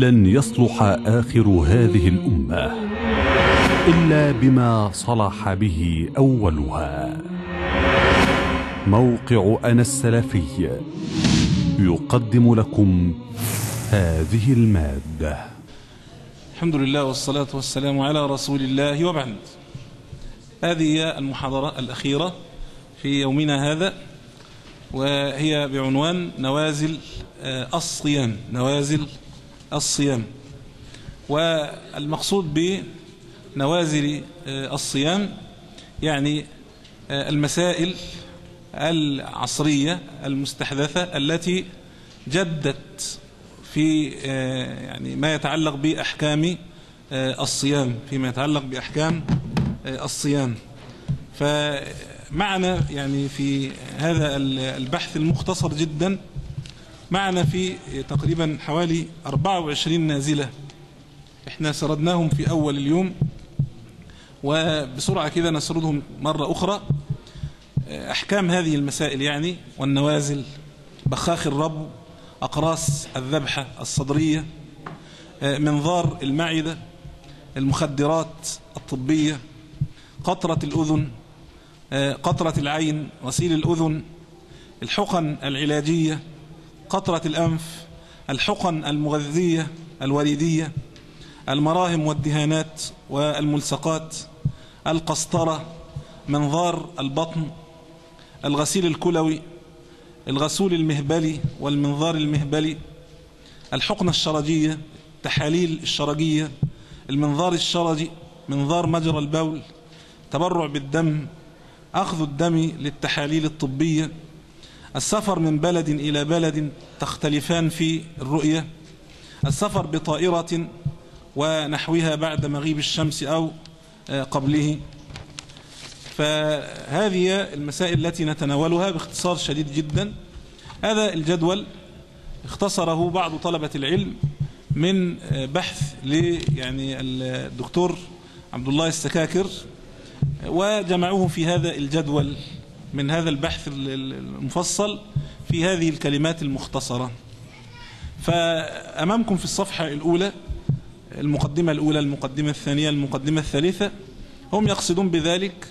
لن يصلح آخر هذه الأمة إلا بما صلح به أولها. موقع أنا السلفي يقدم لكم هذه المادة. الحمد لله والصلاة والسلام على رسول الله وبعد. هذه هي المحاضرة الأخيرة في يومنا هذا وهي بعنوان نوازل الصيام نوازل الصيام. والمقصود بنوازل الصيام يعني المسائل العصرية المستحدثة التي جدت في يعني ما يتعلق بأحكام الصيام فيما يتعلق بأحكام الصيام. فمعنا يعني في هذا البحث المختصر جدا معنا في تقريبا حوالي 24 نازلة. إحنا سردناهم في أول اليوم وبسرعة كده نسردهم مرة أخرى. أحكام هذه المسائل يعني والنوازل بخاخ الرب أقراص الذبحة الصدرية منظار المعدة المخدرات الطبية قطرة الأذن قطرة العين غسيل الأذن الحقن العلاجية قطرة الأنف الحقن المغذية الوريدية المراهم والدهانات والملصقات القسطرة منظار البطن الغسيل الكلوي الغسول المهبلي والمنظار المهبلي الحقنة الشرجية تحاليل الشرجية المنظار الشرجي منظار مجرى البول تبرع بالدم أخذ الدم للتحاليل الطبية السفر من بلد إلى بلد تختلفان في الرؤية. السفر بطائرة ونحوها بعد مغيب الشمس أو قبله. فهذه المسائل التي نتناولها باختصار شديد جدا. هذا الجدول اختصره بعض طلبة العلم من بحث ل يعني الدكتور عبد الله السكاكر وجمعوه في هذا الجدول. من هذا البحث المفصل في هذه الكلمات المختصرة. فأمامكم في الصفحة الأولى المقدمة الأولى المقدمة الثانية المقدمة الثالثة هم يقصدون بذلك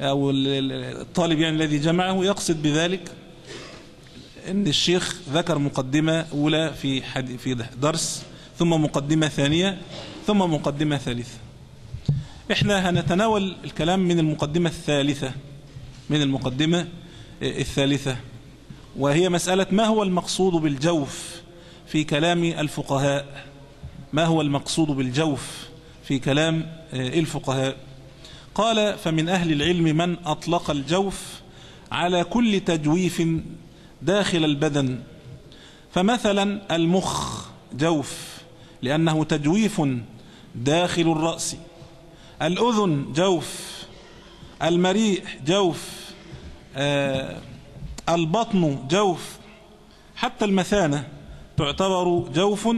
أو الطالب يعني الذي جمعه يقصد بذلك أن الشيخ ذكر مقدمة أولى في في درس ثم مقدمة ثانية ثم مقدمة ثالثة. إحنا هنتناول الكلام من المقدمة الثالثة. من المقدمة الثالثة. وهي مسألة ما هو المقصود بالجوف في كلام الفقهاء؟ ما هو المقصود بالجوف في كلام الفقهاء؟ قال فمن أهل العلم من أطلق الجوف على كل تجويف داخل البدن. فمثلا المخ جوف لأنه تجويف داخل الرأس. الأذن جوف. المريء جوف. آه البطن جوف حتى المثانة تعتبر جوف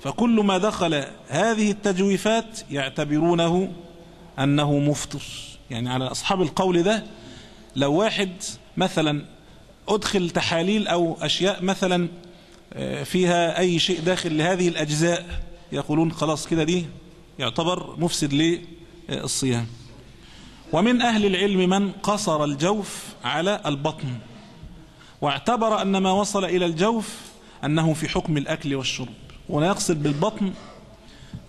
فكل ما دخل هذه التجويفات يعتبرونه أنه مفطر يعني على أصحاب القول ده لو واحد مثلا أدخل تحاليل أو أشياء مثلا فيها أي شيء داخل لهذه الأجزاء يقولون خلاص كده دي يعتبر مفسد للصيام. ومن أهل العلم من قصر الجوف على البطن واعتبر أن ما وصل إلى الجوف أنه في حكم الأكل والشرب. ولا يقصد بالبطن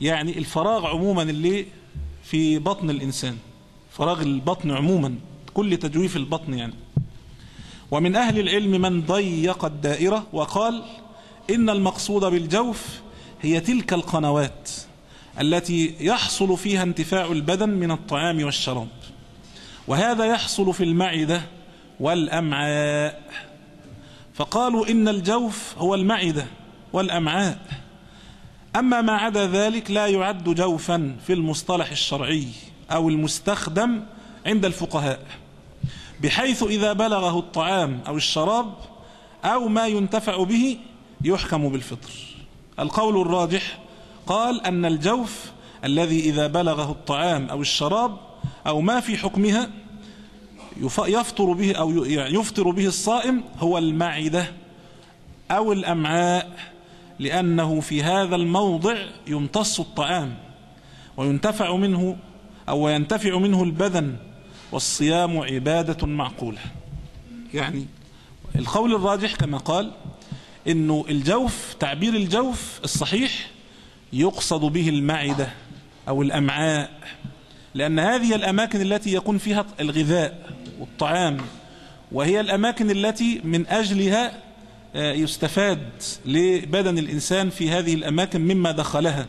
يعني الفراغ عموما اللي في بطن الإنسان فراغ البطن عموما كل تجويف البطن يعني. ومن أهل العلم من ضيق الدائرة وقال إن المقصود بالجوف هي تلك القنوات التي يحصل فيها انتفاع البدن من الطعام والشراب. وهذا يحصل في المعدة والأمعاء. فقالوا إن الجوف هو المعدة والأمعاء. أما ما عدا ذلك لا يعد جوفا في المصطلح الشرعي أو المستخدم عند الفقهاء بحيث إذا بلغه الطعام أو الشراب أو ما ينتفع به يحكم بالفطر. القول الراجح قال أن الجوف الذي إذا بلغه الطعام أو الشراب أو ما في حكمها يفطر به أو يفطر به الصائم هو المعدة أو الأمعاء لأنه في هذا الموضع يمتص الطعام وينتفع منه أو ينتفع منه البدن والصيام عبادة معقولة. يعني القول الراجح كما قال إنه الجوف تعبير الجوف الصحيح يقصد به المعدة أو الأمعاء. لأن هذه الأماكن التي يكون فيها الغذاء والطعام وهي الأماكن التي من أجلها يستفاد لبدن الإنسان في هذه الأماكن مما دخلها.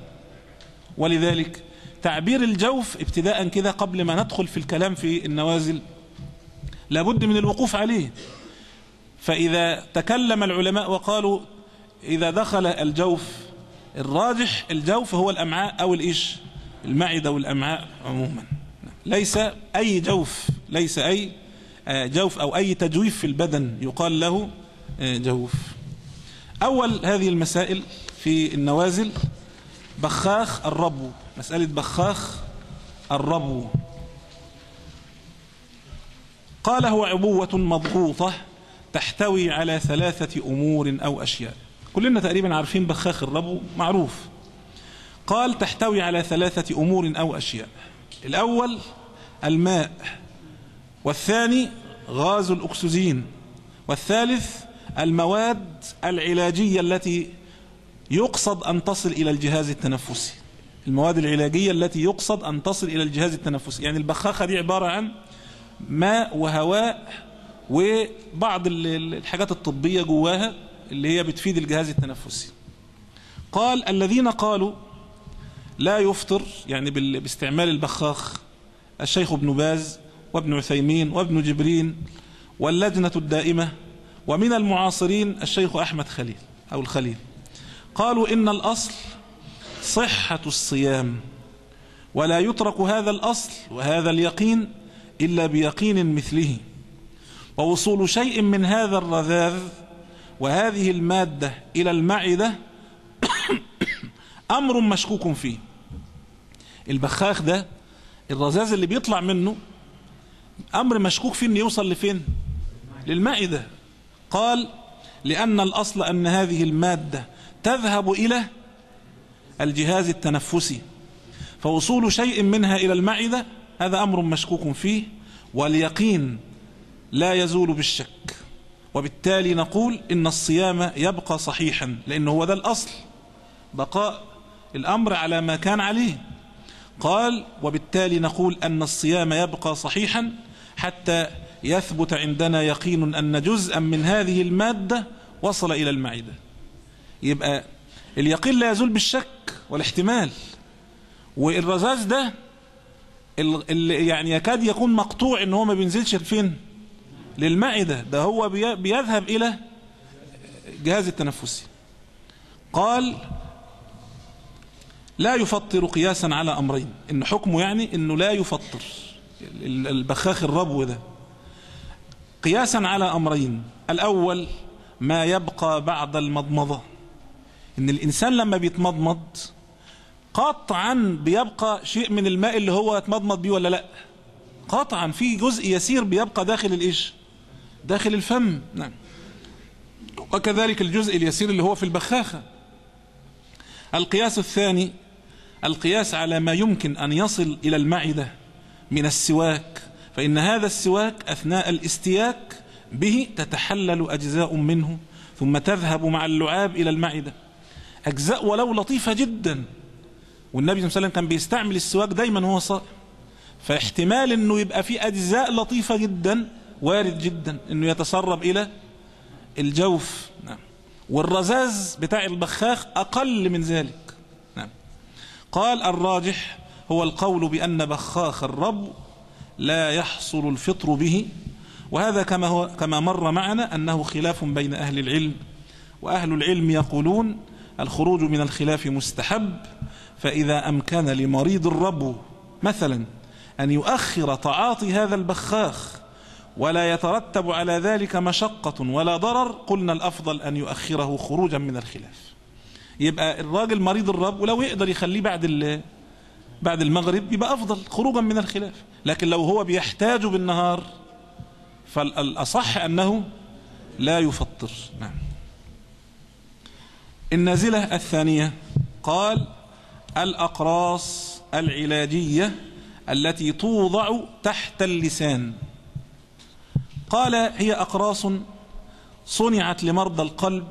ولذلك تعبير الجوف ابتداء كده قبل ما ندخل في الكلام في النوازل لابد من الوقوف عليه. فإذا تكلم العلماء وقالوا إذا دخل الجوف الراجح الجوف هو الأمعاء أو الإيش؟ المعدة والأمعاء عموما. ليس أي جوف ليس أي جوف أو أي تجويف في البدن يقال له جوف. أول هذه المسائل في النوازل بخاخ الربو. مسألة بخاخ الربو. قال هو عبوة مضغوطة تحتوي على ثلاثة أمور أو أشياء. كلنا تقريبا عارفين بخاخ الربو معروف. قال تحتوي على ثلاثة أمور أو أشياء. الأول الماء والثاني غاز الأكسجين والثالث المواد العلاجية التي يقصد أن تصل إلى الجهاز التنفسي. المواد العلاجية التي يقصد أن تصل إلى الجهاز التنفسي. يعني البخاخة دي عبارة عن ماء وهواء وبعض الحاجات الطبية جواها اللي هي بتفيد الجهاز التنفسي. قال الذين قالوا لا يفطر يعني باستعمال البخاخ الشيخ ابن باز وابن عثيمين وابن جبرين واللجنة الدائمة ومن المعاصرين الشيخ أحمد خليل أو الخليل. قالوا إن الأصل صحة الصيام ولا يترك هذا الأصل وهذا اليقين إلا بيقين مثله. ووصول شيء من هذا الرذاذ وهذه المادة إلى المعدة أمر مشكوك فيه. البخاخ ده الرذاذ اللي بيطلع منه أمر مشكوك فيه أن يوصل لفين؟ للمعدة قال لأن الأصل أن هذه المادة تذهب إلى الجهاز التنفسي فوصول شيء منها إلى المعدة هذا أمر مشكوك فيه واليقين لا يزول بالشك. وبالتالي نقول إن الصيام يبقى صحيحا لأنه هو ده الأصل. بقاء الأمر على ما كان عليه. قال وبالتالي نقول أن الصيام يبقى صحيحا حتى يثبت عندنا يقين أن جزءا من هذه المادة وصل إلى المعدة. يبقى اليقين لا يزول بالشك والاحتمال. والرزاز ده اللي يعني يكاد يكون مقطوع إن هو ما بينزلش فين؟ للمعدة. ده هو بيذهب إلى جهاز التنفسي قال لا يفطر قياسا على أمرين. إن حكمه يعني إنه لا يفطر. البخاخ الربو ده. قياسا على أمرين. الأول ما يبقى بعد المضمضة. إن الإنسان لما بيتمضمض قطعا بيبقى شيء من الماء اللي هو اتمضمض بيه ولا لا؟ قطعا. في جزء يسير بيبقى داخل الإيش؟ داخل الفم. نعم. وكذلك الجزء اليسير اللي هو في البخاخة. القياس الثاني القياس على ما يمكن أن يصل إلى المعدة من السواك فإن هذا السواك أثناء الاستياك به تتحلل أجزاء منه ثم تذهب مع اللعاب إلى المعدة. أجزاء ولو لطيفة جدا. والنبي صلى الله عليه وسلم كان بيستعمل السواك دايما وهو صائم. فاحتمال إنه يبقى في أجزاء لطيفة جدا وارد جدا إنه يتسرب إلى الجوف. نعم. والرزاز بتاع البخاخ أقل من ذلك. قال الراجح هو القول بأن بخاخ الرب لا يحصل الفطر به وهذا كما هو كما مر معنا أنه خلاف بين أهل العلم وأهل العلم يقولون الخروج من الخلاف مستحب فإذا أمكن لمريض الربو مثلا أن يؤخر تعاطي هذا البخاخ ولا يترتب على ذلك مشقة ولا ضرر قلنا الأفضل أن يؤخره خروجا من الخلاف. يبقى الراجل مريض الرب ولو يقدر يخليه بعد بعد المغرب يبقى أفضل خروجا من الخلاف. لكن لو هو بيحتاج بالنهار فالأصح أنه لا يفطر. نعم. النازلة الثانية قال الأقراص العلاجية التي توضع تحت اللسان. قال هي أقراص صنعت لمرضى القلب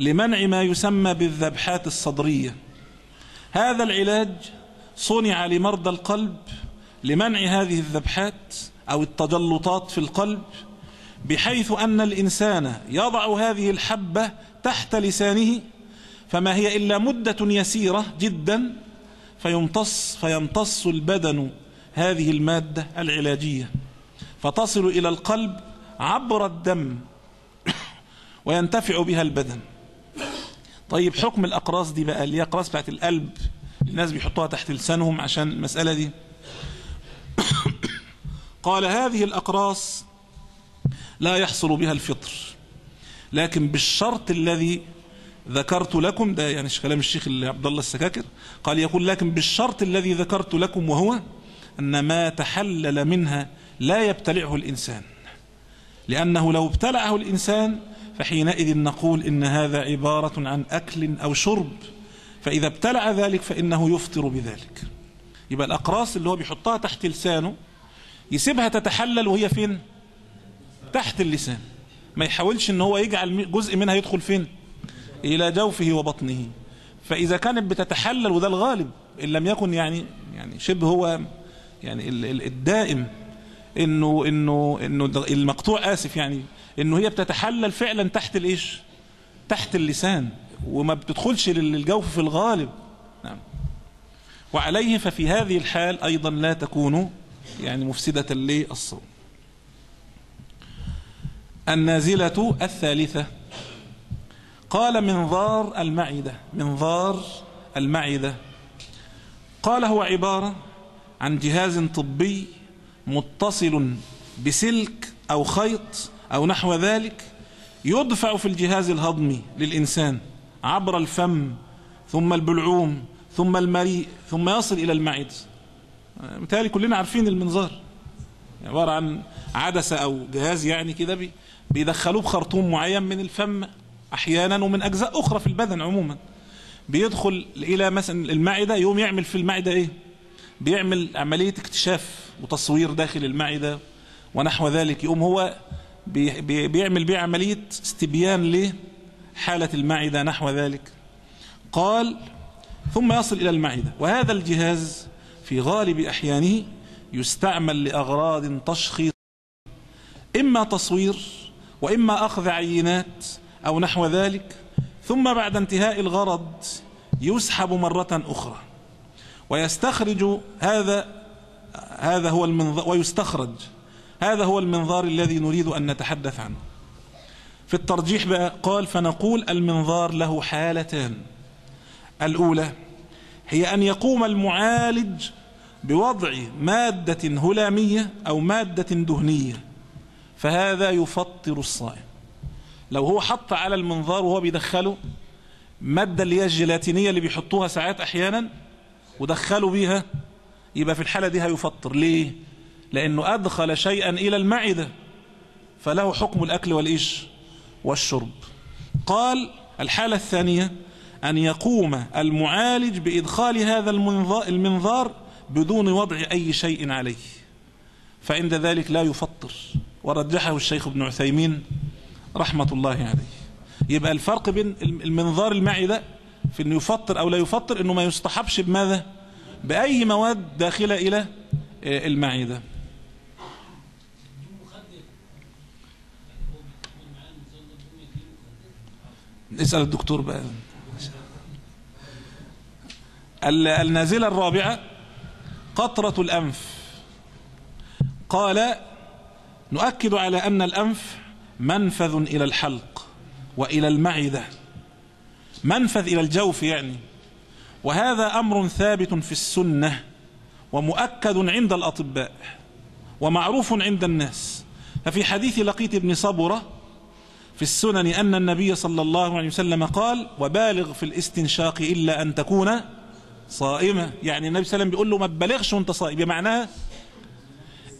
لمنع ما يسمى بالذبحات الصدرية. هذا العلاج صنع لمرضى القلب لمنع هذه الذبحات أو التجلطات في القلب بحيث أن الإنسان يضع هذه الحبة تحت لسانه فما هي إلا مدة يسيرة جدا فيمتص, فيمتص البدن هذه المادة العلاجية. فتصل إلى القلب عبر الدم وينتفع بها البدن. طيب حكم الأقراص دي بقى اللي هي أقراص بتاعت القلب الناس بيحطوها تحت لسانهم عشان المسألة دي. قال هذه الأقراص لا يحصل بها الفطر لكن بالشرط الذي ذكرت لكم ده يعني كلام الشيخ عبد الله السكاكر قال يقول لكن بالشرط الذي ذكرت لكم وهو أن ما تحلل منها لا يبتلعه الإنسان لأنه لو ابتلعه الإنسان فحينئذ نقول إن هذا عبارة عن أكل أو شرب فإذا ابتلع ذلك فإنه يفطر بذلك. يبقى الأقراص اللي هو بيحطها تحت لسانه يسيبها تتحلل وهي فين؟ تحت اللسان. ما يحاولش إن هو يجعل جزء منها يدخل فين؟ إلى جوفه وبطنه. فإذا كانت بتتحلل وده الغالب إن لم يكن يعني يعني شبه هو يعني الدائم إنه إنه إنه المقطوع آسف يعني إنه هي بتتحلل فعلا تحت الإيش؟ تحت اللسان وما بتدخلش للجوف في الغالب. نعم. وعليه ففي هذه الحال أيضا لا تكون يعني مفسدة للصوم. النازلة الثالثة. قال منظار المعدة منظار المعدة. قال هو عبارة عن جهاز طبي متصل بسلك أو خيط أو نحو ذلك يدفع في الجهاز الهضمي للإنسان عبر الفم ثم البلعوم ثم المريء ثم يصل إلى المعدة. متهيألي كلنا عارفين المنظار. عبارة عن عدسة أو جهاز يعني كده بيدخلوه بخرطوم معين من الفم أحيانا ومن أجزاء أخرى في البدن عموما. بيدخل إلى مثلا المعدة يوم يعمل في المعدة إيه؟ بيعمل عملية اكتشاف وتصوير داخل المعدة ونحو ذلك. يقوم هو بيعمل بيه عملية استبيان لحالة المعدة نحو ذلك. قال ثم يصل إلى المعدة. وهذا الجهاز في غالب أحيانه يستعمل لأغراض تشخيص إما تصوير وإما أخذ عينات أو نحو ذلك. ثم بعد انتهاء الغرض يسحب مرة أخرى. ويستخرج هذا هذا هو المنظار ويستخرج هذا هو المنظار الذي نريد أن نتحدث عنه. في الترجيح بقى قال فنقول المنظار له حالتان. الأولى هي أن يقوم المعالج بوضع مادة هلامية أو مادة دهنية فهذا يفطر الصائم. لو هو حط على المنظار وهو بيدخله مادة اللي هي الجيلاتينية اللي بيحطوها ساعات أحيانا ودخلوا بيها يبقى في الحالة دي هيفطر. ليه؟ لأنه أدخل شيئا إلى المعدة فله حكم الأكل والإيش والشرب. قال الحالة الثانية أن يقوم المعالج بإدخال هذا المنظار بدون وضع أي شيء عليه فعند ذلك لا يفطر. ورجحه الشيخ ابن عثيمين رحمة الله عليه. يبقى الفرق بين المنظار المعدة في إنه يفطر أو لا يفطر إنه ما يصطحبش بماذا؟ بأي مواد داخلة إلى المعدة. نسأل الدكتور بقى. النازلة الرابعة قطرة الأنف. قال نؤكد على أن الأنف منفذ إلى الحلق وإلى المعدة. منفذ إلى الجوف يعني. وهذا أمر ثابت في السنة ومؤكد عند الأطباء ومعروف عند الناس. ففي حديث لقيت ابن صبرة في السنن أن النبي صلى الله عليه وسلم قال وبالغ في الاستنشاق إلا أن تكون صائمة. يعني النبي صلى الله عليه وسلم بيقول له ما تبالغش وأنت صائم. بمعناه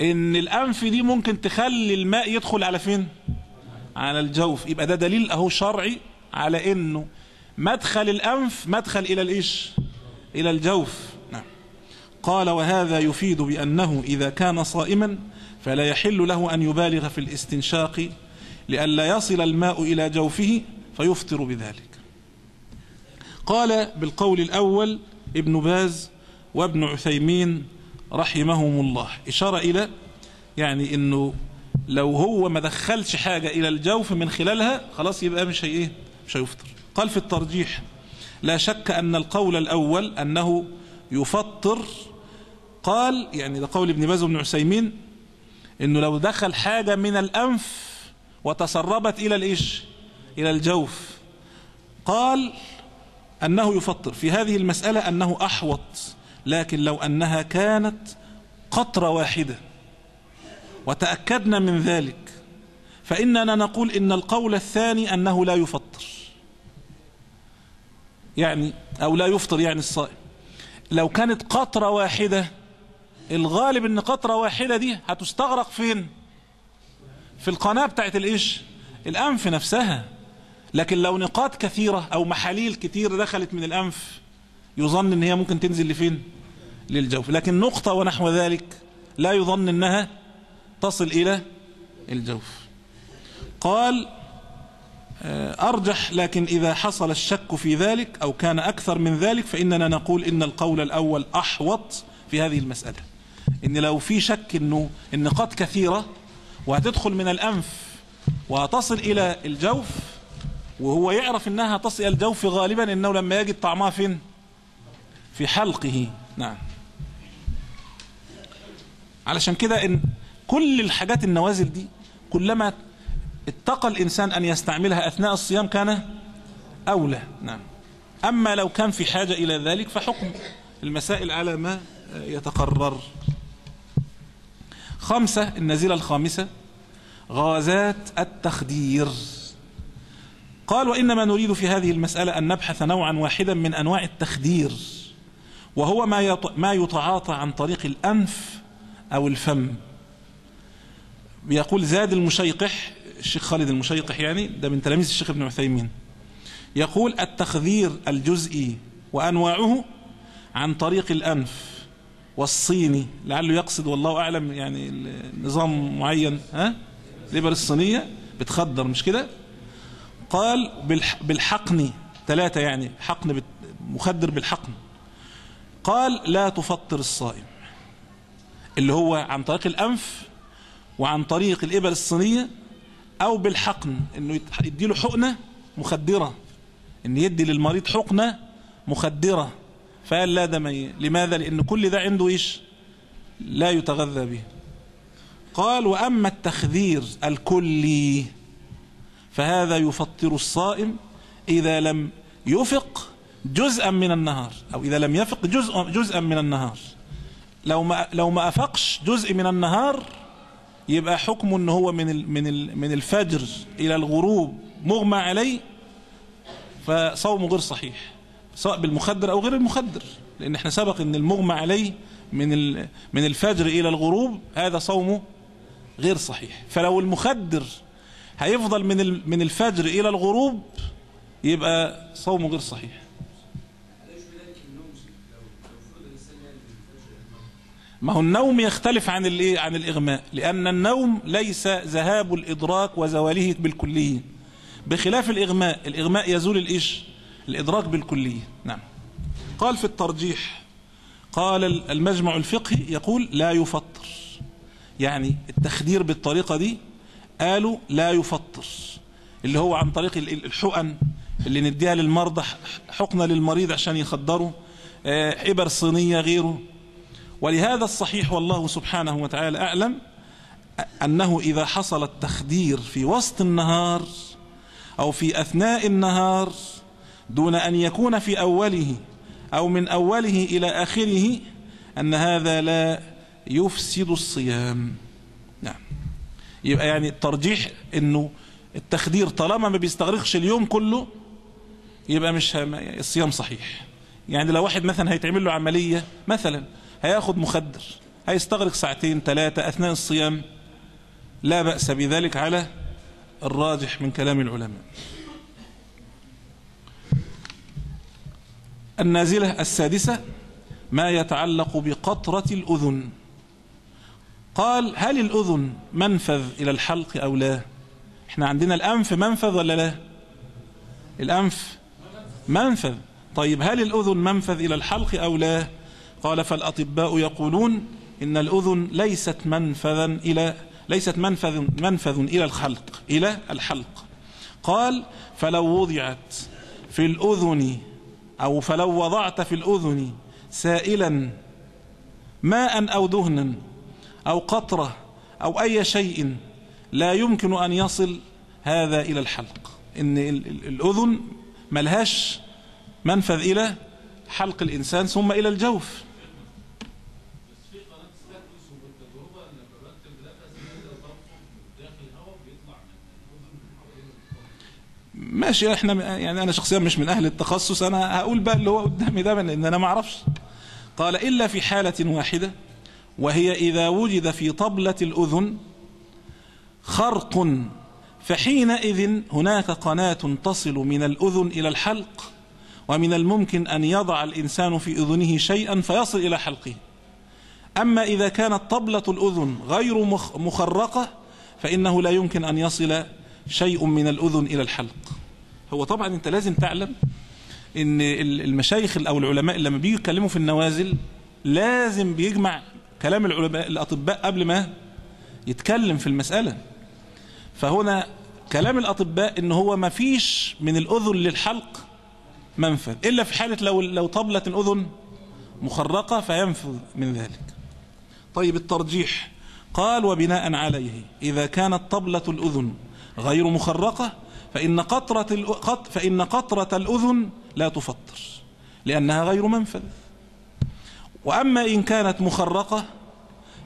إن الأنف دي ممكن تخلي الماء يدخل على فين؟ على الجوف. يبقى ده دليل أهو شرعي على إنه مدخل الأنف مدخل إلى الإيش؟ إلى الجوف. نعم. قال وهذا يفيد بأنه إذا كان صائما فلا يحل له أن يبالغ في الاستنشاق لئلا يصل الماء إلى جوفه فيفطر بذلك. قال بالقول الأول ابن باز وابن عثيمين رحمهم الله إشارة إلى يعني أنه لو هو ما دخلش حاجة إلى الجوف من خلالها خلاص يبقى مش هي مش هيفطر. قال في الترجيح لا شك أن القول الأول أنه يفطر. قال يعني ده قول ابن باز وابن عثيمين إنه لو دخل حاجة من الأنف وتسربت إلى الإيش؟ إلى الجوف. قال أنه يفطر. في هذه المسألة أنه أحوط لكن لو أنها كانت قطرة واحدة وتأكدنا من ذلك فإننا نقول إن القول الثاني أنه لا يفطر. يعني أو لا يفطر يعني الصائم. لو كانت قطرة واحدة الغالب إن قطرة واحدة دي هتستغرق فين؟ في القناة بتاعت الإيش؟ الأنف نفسها. لكن لو نقاط كثيرة أو محاليل كتير دخلت من الأنف يظن إن هي ممكن تنزل لفين؟ للجوف. لكن نقطة ونحو ذلك لا يظن إنها تصل إلى الجوف. قال أرجح لكن إذا حصل الشك في ذلك أو كان أكثر من ذلك فإننا نقول إن القول الأول أحوط في هذه المسألة. إن لو في شك إنه النقاط كثيرة وهتدخل من الأنف وهتصل إلى الجوف وهو يعرف إنها تصل إلى الجوف غالبا إنه لما يجد طعمها فين؟ في حلقه. نعم. علشان كده إن كل الحاجات النوازل دي كلما اتقى الإنسان أن يستعملها أثناء الصيام كان أولى. نعم. أما لو كان في حاجة إلى ذلك فحكم المسائل على ما يتقرر. خمسة النزيلة الخامسة غازات التخدير. قال وإنما نريد في هذه المسألة أن نبحث نوعا واحدا من أنواع التخدير وهو ما ما يتعاطى عن طريق الأنف أو الفم. بيقول زاد المشيقح الشيخ خالد المشيقح يعني ده من تلاميذ الشيخ ابن عثيمين. يقول التخذير الجزئي وأنواعه عن طريق الأنف. والصيني لعله يقصد والله أعلم يعني نظام معين ها؟ الإبر الصينية بتخدر مش كده؟ قال بالحقن ثلاثة يعني حقن مخدر بالحقن. قال لا تفطر الصائم اللي هو عن طريق الأنف وعن طريق الإبر الصينية أو بالحقن إنه يديله حقنة مخدرة إن يدي للمريض حقنة مخدرة. فقال لا دمي لماذا؟ لأن كل ده عنده إيش؟ لا يتغذى به. قال وأما التخذير الكلي فهذا يفطر الصائم إذا لم يفق جزءا من النهار أو إذا لم يفق جزء جزءا من النهار. لو ما لو ما أفقش جزء من النهار يبقى حكمه ان هو من من من الفجر إلى الغروب مغمى عليه فصومه غير صحيح. سواء بالمخدر أو غير المخدر لأن إحنا سبق إن المغمى عليه من من الفجر إلى الغروب هذا صومه غير صحيح. فلو المخدر هيفضل من من الفجر إلى الغروب يبقى صومه غير صحيح. ما هو النوم يختلف عن الايه عن الإغماء لأن النوم ليس ذهاب الإدراك وزواله بالكلية. بخلاف الإغماء الإغماء يزول الإيش؟ الإدراك بالكلية. نعم. قال في الترجيح قال المجمع الفقهي يقول لا يفطر. يعني التخدير بالطريقة دي قالوا لا يفطر. اللي هو عن طريق الحقن اللي نديها للمرضى حقنة للمريض عشان يخدروا ابر صينية غيره. ولهذا الصحيح والله سبحانه وتعالى أعلم أنه إذا حصل التخدير في وسط النهار أو في أثناء النهار دون أن يكون في أوله أو من أوله إلى آخره أن هذا لا يفسد الصيام. نعم. يبقى يعني الترجيح أنه التخدير طالما ما بيستغرقش اليوم كله يبقى مش الصيام صحيح. يعني لو واحد مثلا هيتعمل له عملية مثلا هياخد مخدر هيستغرق ساعتين ثلاثة أثناء الصيام لا بأس بذلك على الراجح من كلام العلماء. النازلة السادسة ما يتعلق بقطرة الأذن. قال هل الأذن منفذ إلى الحلق أو لا؟ إحنا عندنا الأنف منفذ ولا لا؟ الأنف منفذ. طيب هل الأذن منفذ إلى الحلق أو لا؟ قال فالأطباء يقولون إن الأذن ليست منفذا إلى ليست منفذ منفذ إلى الخلق إلى الحلق. قال فلو وضعت في الأذن أو فلو وضعت في الأذن سائلا ماء أو دهنا أو قطرة أو أي شيء لا يمكن أن يصل هذا إلى الحلق. إن الأذن ملهاش منفذ إلى حلق الإنسان ثم إلى الجوف. ماشي إحنا يعني أنا شخصيا مش من أهل التخصص أنا هقول بقى اللي هو قدامي ده إن أنا ما أعرفش. قال إلا في حالة واحدة وهي إذا وجد في طبلة الأذن خرق فحينئذ هناك قناة تصل من الأذن إلى الحلق ومن الممكن أن يضع الإنسان في أذنه شيئا فيصل إلى حلقه. أما إذا كانت طبلة الأذن غير مخرقة فإنه لا يمكن أن يصل شيء من الأذن إلى الحلق. هو طبعا أنت لازم تعلم إن المشايخ أو العلماء لما بيجوا يتكلموا في النوازل لازم بيجمع كلام العلماء الأطباء قبل ما يتكلم في المسألة. فهنا كلام الأطباء إن هو ما فيش من الأذن للحلق منفذ. إلا في حالة لو لو طبلة الاذن مخرقة فينفذ من ذلك. طيب الترجيح. قال وبناء عليه إذا كانت طبلة الأذن غير مخرقة فإن قطرة, فإن قطرة الأذن لا تفطر لأنها غير منفذ وأما إن كانت مخرقة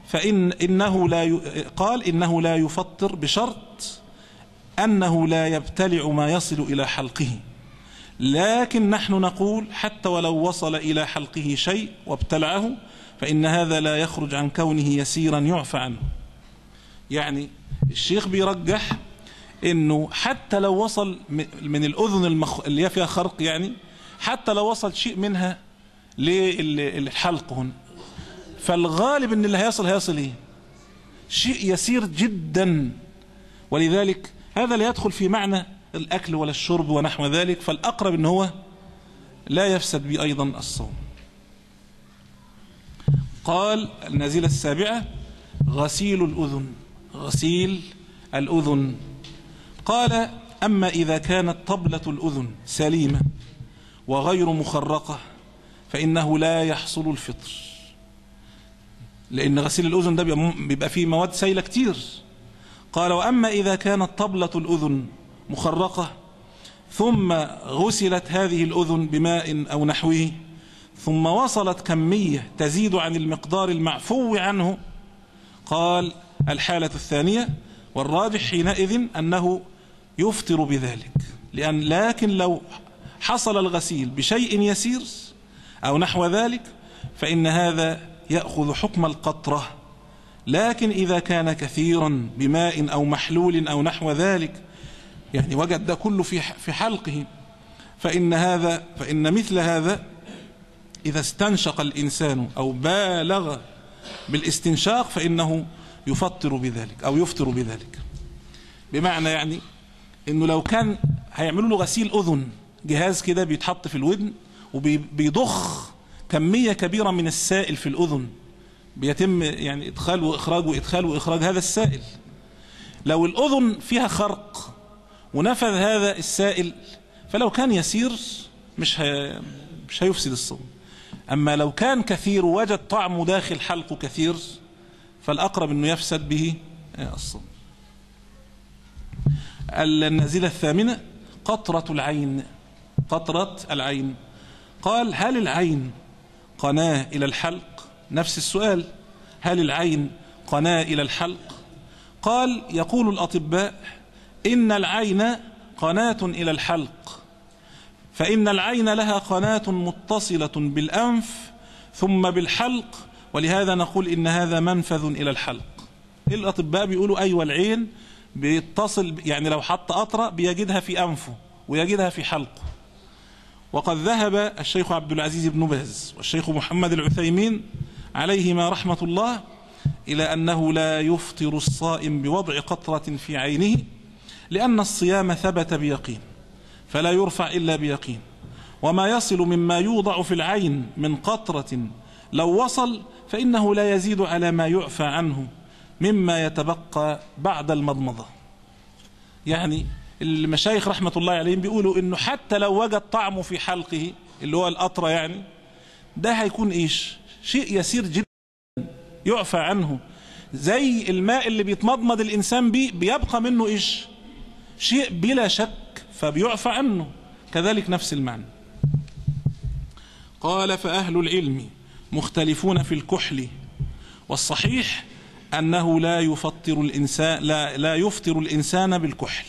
فإن إنه لا. قال إنه لا يفطر بشرط أنه لا يبتلع ما يصل إلى حلقه لكن نحن نقول حتى ولو وصل إلى حلقه شيء وابتلعه فإن هذا لا يخرج عن كونه يسيرا يعفى عنه يعني الشيخ بيرجح إنه حتى لو وصل من الأذن المخ... اللي فيها خرق يعني حتى لو وصل شيء منها للحلق هنا. فالغالب إن اللي هيصل هيصل إيه؟ شيء يسير جدا. ولذلك هذا لا يدخل في معنى الأكل ولا الشرب ونحو ذلك فالأقرب إن هو لا يفسد به أيضا الصوم. قال النازلة السابعة غسيل الأذن. غسيل الأذن. قال أما إذا كانت طبلة الأذن سليمة وغير مخرقة فإنه لا يحصل الفطر. لأن غسيل الأذن ده بيبقى فيه مواد سيلة كتير. قال وأما إذا كانت طبلة الأذن مخرقة ثم غسلت هذه الأذن بماء أو نحوه ثم وصلت كمية تزيد عن المقدار المعفو عنه قال الحالة الثانية والراجح حينئذ أنه يفطر بذلك. لأن لكن لو حصل الغسيل بشيء يسير أو نحو ذلك فإن هذا يأخذ حكم القطرة. لكن إذا كان كثيرا بماء أو محلول أو نحو ذلك يعني وجد ده كله في في حلقه فإن هذا فإن مثل هذا إذا استنشق الإنسان أو بالغ بالاستنشاق فإنه يفطر بذلك أو يفطر بذلك. بمعنى يعني إنه لو كان هيعملوا له غسيل أذن جهاز كده بيتحط في الودن وبيضخ كمية كبيرة من السائل في الأذن. بيتم يعني إدخال وإخراج وإدخال وإخراج هذا السائل. لو الأذن فيها خرق ونفذ هذا السائل فلو كان يسير مش هي مش هيفسد الصوم. أما لو كان كثير ووجد طعمه داخل حلقه كثير فالأقرب أنه يفسد به الصوم. النازلة الثامنة قطرة العين قطرة العين. قال هل العين قناة إلى الحلق؟ نفس السؤال. هل العين قناة إلى الحلق؟ قال يقول الأطباء إن العين قناة إلى الحلق فإن العين لها قناة متصلة بالأنف ثم بالحلق ولهذا نقول إن هذا منفذ إلى الحلق. الأطباء بيقولوا أيوة العين بيتصل يعني لو حط قطرة بيجدها في أنفه ويجدها في حلقه. وقد ذهب الشيخ عبد العزيز بن باز والشيخ محمد العثيمين عليهما رحمة الله إلى أنه لا يفطر الصائم بوضع قطرة في عينه لأن الصيام ثبت بيقين فلا يرفع إلا بيقين. وما يصل مما يوضع في العين من قطرة لو وصل فإنه لا يزيد على ما يعفى عنه. مما يتبقى بعد المضمضة. يعني المشايخ رحمة الله عليهم بيقولوا إنه حتى لو وجد طعمه في حلقه اللي هو القطرة يعني ده هيكون إيش؟ شيء يسير جدا يعفى عنه. زي الماء اللي بيتمضمض الإنسان بيه بيبقى منه إيش؟ شيء بلا شك فبيعفى عنه. كذلك نفس المعنى. قال فأهل العلم مختلفون في الكحل والصحيح أنه لا يفطر الإنسان لا, لا يفطر الإنسان بالكحل.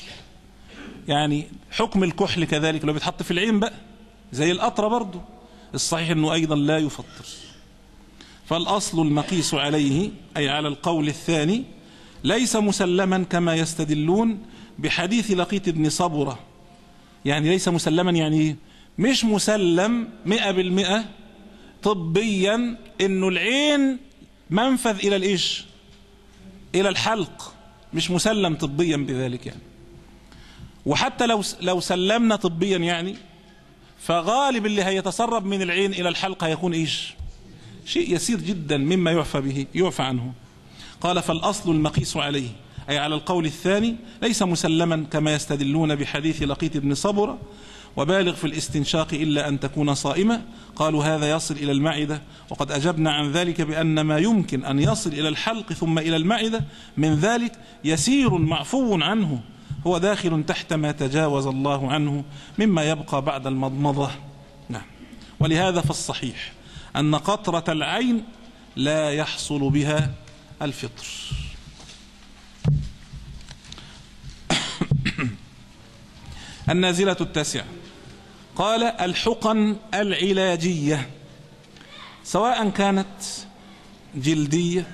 يعني حكم الكحل كذلك. لو بيتحط في العين بقى زي القطرة برضه الصحيح أنه أيضا لا يفطر. فالأصل المقيس عليه أي على القول الثاني ليس مسلما كما يستدلون بحديث لقيت ابن صبرة. يعني ليس مسلما يعني مش مسلم مئة بالمئة طبيا إنه العين منفذ إلى الإيش؟ إلى الحلق مش مسلم طبيا بذلك يعني. وحتى لو لو سلمنا طبيا يعني فغالب اللي هيتسرب من العين إلى الحلق هيكون إيش؟ شيء يسير جدا مما يعفى به يعفى عنه. قال فالأصل المقيس عليه أي على القول الثاني ليس مسلما كما يستدلون بحديث لقيت بن صبرة وبالغ في الاستنشاق إلا أن تكون صائمة. قالوا هذا يصل إلى المعدة. وقد أجبنا عن ذلك بأن ما يمكن أن يصل إلى الحلق ثم إلى المعدة من ذلك يسير معفو عنه. هو داخل تحت ما تجاوز الله عنه مما يبقى بعد المضمضة. نعم. ولهذا فالصحيح أن قطرة العين لا يحصل بها الفطر. النازلة التاسعة. قال الحقن العلاجية سواء كانت جلدية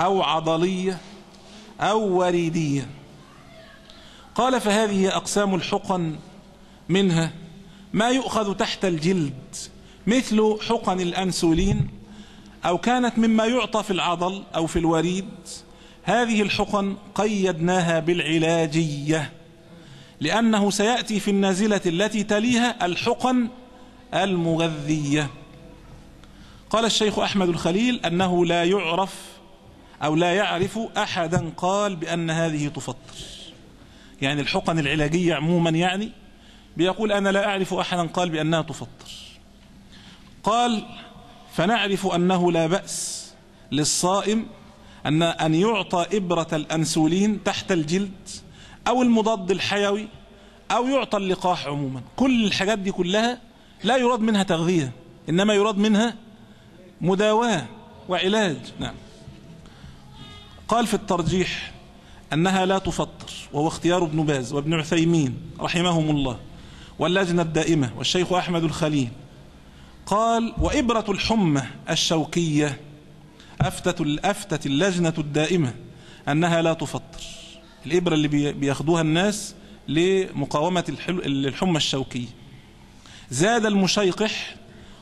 أو عضلية أو وريدية. قال فهذه أقسام الحقن منها ما يؤخذ تحت الجلد مثل حقن الأنسولين أو كانت مما يعطى في العضل أو في الوريد. هذه الحقن قيدناها بالعلاجية. لأنه سيأتي في النازلة التي تليها الحقن المغذية. قال الشيخ أحمد الخليل أنه لا يعرف أو لا يعرف أحدا قال بأن هذه تفطر. يعني الحقن العلاجية عموما يعني بيقول أنا لا أعرف أحدا قال بأنها تفطر. قال فنعرف أنه لا بأس للصائم أن أن يعطى إبرة الأنسولين تحت الجلد أو المضاد الحيوي أو يعطى اللقاح عموما. كل الحاجات دي كلها لا يراد منها تغذية إنما يراد منها مداواة وعلاج. نعم. قال في الترجيح أنها لا تفطر وهو اختيار ابن باز وابن عثيمين رحمهم الله واللجنة الدائمة والشيخ أحمد الخليل. قال وإبرة الحمى الشوكية أفتت, أفتت اللجنة الدائمة أنها لا تفطر. الإبرة اللي بياخدوها الناس لمقاومة الحمى الشوكية. زاد المشيقح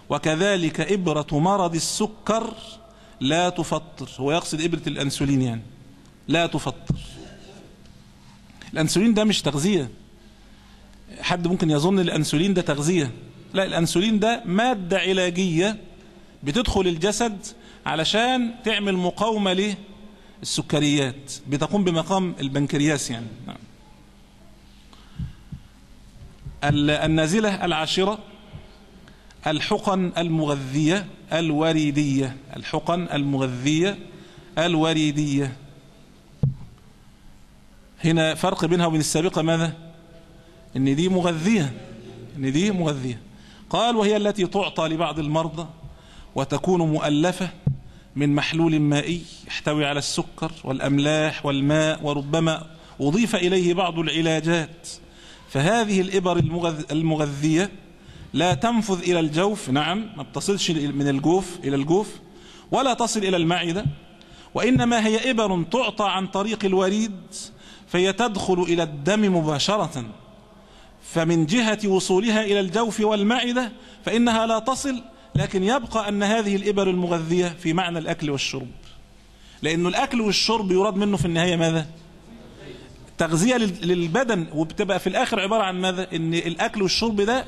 وكذلك إبرة مرض السكر لا تفطر. هو يقصد إبرة الأنسولين يعني. لا تفطر. الأنسولين ده مش تغذية. حد ممكن يظن الأنسولين ده تغذية. لا الأنسولين ده مادة علاجية بتدخل الجسد علشان تعمل مقاومة للسكريات بتقوم بمقام البنكرياس يعني. نعم. النازلة العاشرة الحقن المغذية الوريدية الحقن المغذية الوريدية هنا فرق بينها وبين السابقة ماذا؟ إن دي مغذية. إن دي مغذية. قال وهي التي تعطى لبعض المرضى وتكون مؤلفة من محلول مائي يحتوي على السكر والأملاح والماء وربما أضيف إليه بعض العلاجات. فهذه الإبر المغذية لا تنفذ إلى الجوف نعم ما بتصلش من الجوف إلى الجوف ولا تصل إلى المعدة وإنما هي إبر تعطى عن طريق الوريد فهي تدخل إلى الدم مباشرة. فمن جهة وصولها إلى الجوف والمعدة فإنها لا تصل لكن يبقى أن هذه الإبر المغذية في معنى الأكل والشرب. لأنه الأكل والشرب يراد منه في النهاية ماذا؟ تغذية للبدن. وبتبقى في الآخر عبارة عن ماذا؟ أن الأكل والشرب ده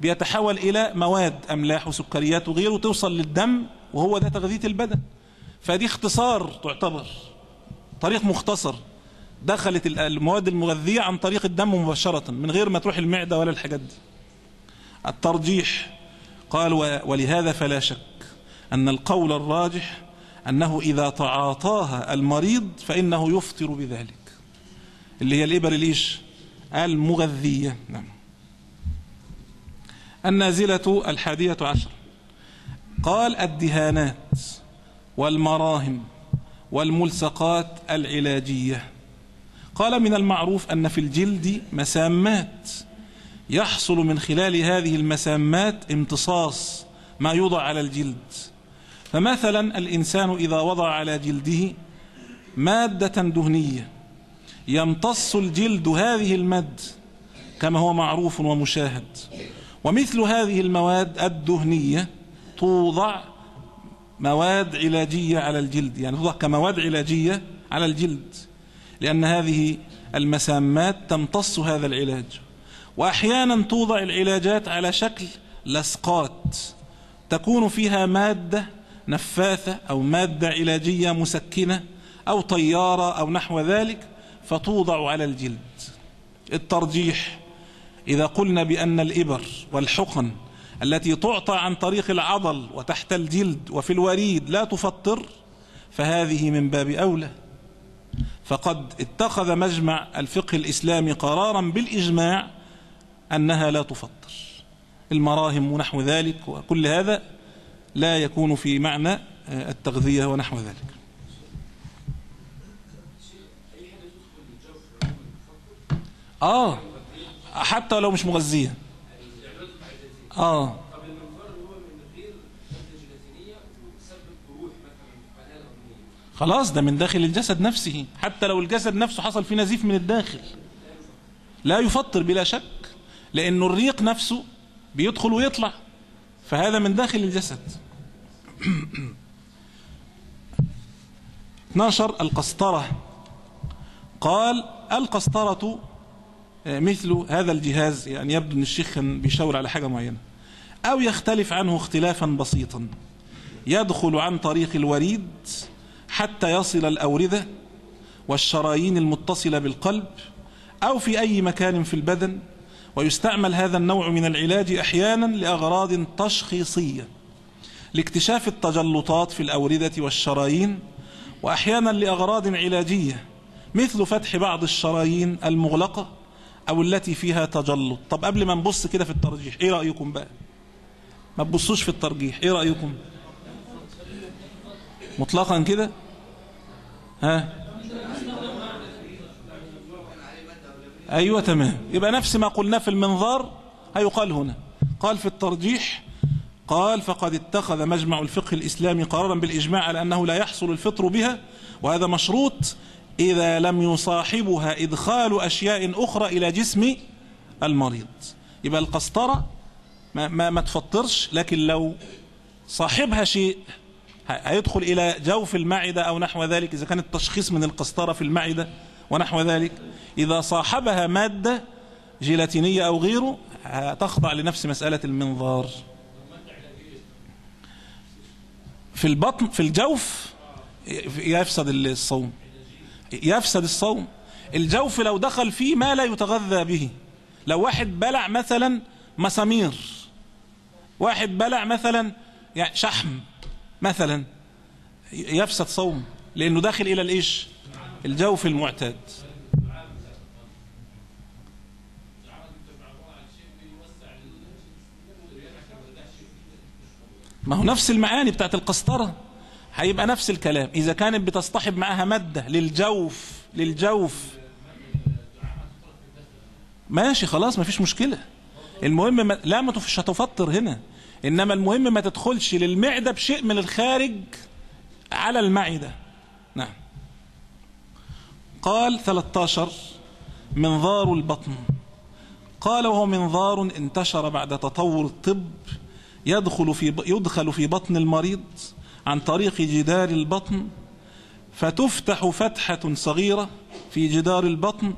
بيتحول إلى مواد أملاح وسكريات وغيره وتوصل للدم وهو ده تغذية البدن. فدي اختصار تعتبر طريق مختصر. دخلت المواد المغذية عن طريق الدم مباشرة من غير ما تروح المعدة ولا الحاجات دي. الترجيح. قال ولهذا فلا شك أن القول الراجح أنه إذا تعاطاها المريض فإنه يفطر بذلك. اللي هي الإبر الإيش المغذية. نعم. النازلة الحادية عشر. قال الدهانات والمراهم والملصقات العلاجية. قال من المعروف أن في الجلد مسامات يحصل من خلال هذه المسامات امتصاص ما يوضع على الجلد. فمثلا الإنسان إذا وضع على جلده مادة دهنية يمتص الجلد هذه المد كما هو معروف ومشاهد. ومثل هذه المواد الدهنية توضع مواد علاجية على الجلد يعني توضع كمواد علاجية على الجلد لأن هذه المسامات تمتص هذا العلاج. وأحيانا توضع العلاجات على شكل لصقات. تكون فيها مادة نفاثة أو مادة علاجية مسكنة أو طيارة أو نحو ذلك فتوضع على الجلد. الترجيح إذا قلنا بأن الإبر والحقن التي تعطى عن طريق العضل وتحت الجلد وفي الوريد لا تفطر فهذه من باب أولى. فقد اتخذ مجمع الفقه الإسلامي قرارا بالإجماع أنها لا تفطر. المراهم ونحو ذلك وكل هذا لا يكون في معنى التغذية ونحو ذلك. آه حتى لو مش مغذية. آه. خلاص ده من داخل الجسد نفسه. حتى لو الجسد نفسه حصل فيه نزيف من الداخل. لا يفطر بلا شك. لأنه الريق نفسه بيدخل ويطلع فهذا من داخل الجسد. 12 القسطرة. قال القسطرة مثل هذا الجهاز يعني يبدو أن الشيخ كان بيشاور على حاجة معينة. أو يختلف عنه اختلافا بسيطا. يدخل عن طريق الوريد حتى يصل الأوردة والشرايين المتصلة بالقلب أو في أي مكان في البدن ويستعمل هذا النوع من العلاج أحيانا لأغراض تشخيصية لاكتشاف التجلطات في الأوردة والشرايين وأحيانا لأغراض علاجية مثل فتح بعض الشرايين المغلقة أو التي فيها تجلط. طب قبل ما نبص كده في الترجيح إيه رأيكم بقى؟ ما تبصوش في الترجيح إيه رأيكم؟ مطلقا كده؟ ها؟ أيوة تمام. يبقى نفس ما قلنا في المنظار هيقال هنا. قال في الترجيح قال فقد اتخذ مجمع الفقه الإسلامي قرارا بالإجماع على أنه لا يحصل الفطر بها وهذا مشروط إذا لم يصاحبها إدخال أشياء أخرى إلى جسم المريض. يبقى القسطرة ما, ما, ما تفطرش لكن لو صاحبها شيء هيدخل إلى جوف المعدة أو نحو ذلك إذا كان التشخيص من القسطرة في المعدة ونحو ذلك. إذا صاحبها مادة جيلاتينية أو غيره تخضع لنفس مسألة المنظار. في البطن في الجوف يفسد الصوم. يفسد الصوم. الجوف لو دخل فيه ما لا يتغذى به. لو واحد بلع مثلا مسامير. واحد بلع مثلا يعني شحم مثلا يفسد صوم. لأنه داخل إلى الإيش؟ الجوف المعتاد. ما هو نفس المعاني بتاعت القسطرة. هيبقى نفس الكلام. إذا كانت بتصطحب معها مادة للجوف للجوف. ماشي خلاص ما فيش مشكلة. المهم ما لا ما مش هتفطر هنا. إنما المهم ما تدخلش للمعدة بشيء من الخارج على المعدة. قال 13 منظار البطن. قال وهو منظار انتشر بعد تطور الطب يدخل في يدخل في بطن المريض عن طريق جدار البطن فتفتح فتحة صغيرة في جدار البطن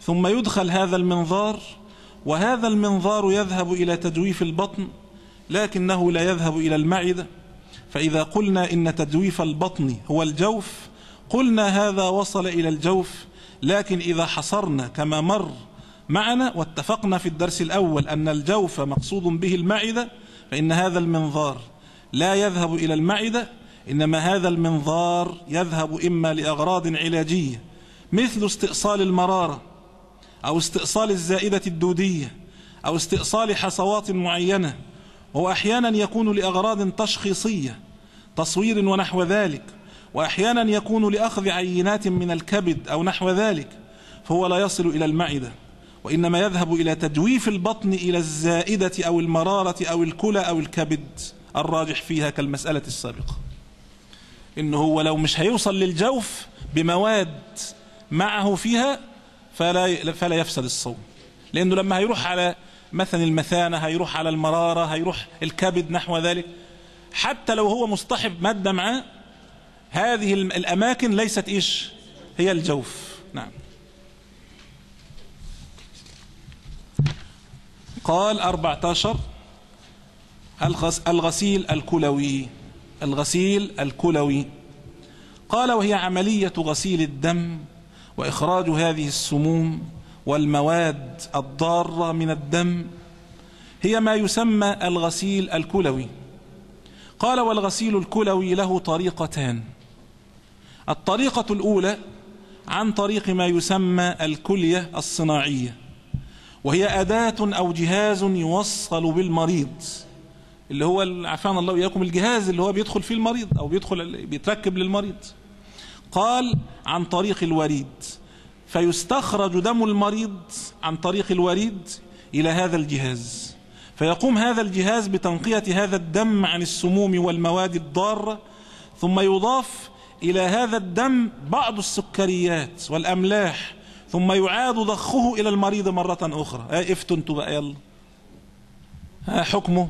ثم يدخل هذا المنظار وهذا المنظار يذهب إلى تجويف البطن لكنه لا يذهب إلى المعدة. فإذا قلنا إن تجويف البطن هو الجوف قلنا هذا وصل إلى الجوف لكن إذا حصرنا كما مر معنا واتفقنا في الدرس الأول أن الجوف مقصود به المعدة فإن هذا المنظار لا يذهب إلى المعدة إنما هذا المنظار يذهب إما لأغراض علاجية مثل استئصال المرارة أو استئصال الزائدة الدودية أو استئصال حصوات معينة وأحيانا يكون لأغراض تشخيصية تصوير ونحو ذلك. وأحيانا يكون لأخذ عينات من الكبد أو نحو ذلك فهو لا يصل إلى المعدة وإنما يذهب إلى تجويف البطن إلى الزائدة أو المرارة أو الكلى أو الكبد الراجح فيها كالمسألة السابقة. إنه هو لو مش هيوصل للجوف بمواد معه فيها فلا, فلا يفسد الصوم. لأنه لما هيروح على مثلا المثانة هيروح على المرارة هيروح الكبد نحو ذلك حتى لو هو مصطحب مادة معاه هذه الأماكن ليست إيش؟ هي الجوف. نعم. قال 14 الغسيل الكلوي الغسيل الكلوي. قال وهي عملية غسيل الدم وإخراج هذه السموم والمواد الضارة من الدم هي ما يسمى الغسيل الكلوي. قال والغسيل الكلوي له طريقتان. الطريقة الأولى عن طريق ما يسمى الكلية الصناعية وهي أداة أو جهاز يوصل بالمريض اللي هو عفان الله وإياكم الجهاز اللي هو بيدخل فيه المريض أو بيدخل بيتركب للمريض. قال عن طريق الوريد فيستخرج دم المريض عن طريق الوريد إلى هذا الجهاز فيقوم هذا الجهاز بتنقية هذا الدم عن السموم والمواد الضارة ثم يضاف إلى هذا الدم بعض السكريات والأملاح ثم يعاد ضخه إلى المريض مرة أخرى. ها افتوا أنتوا بقى يلا. ها حكمه؟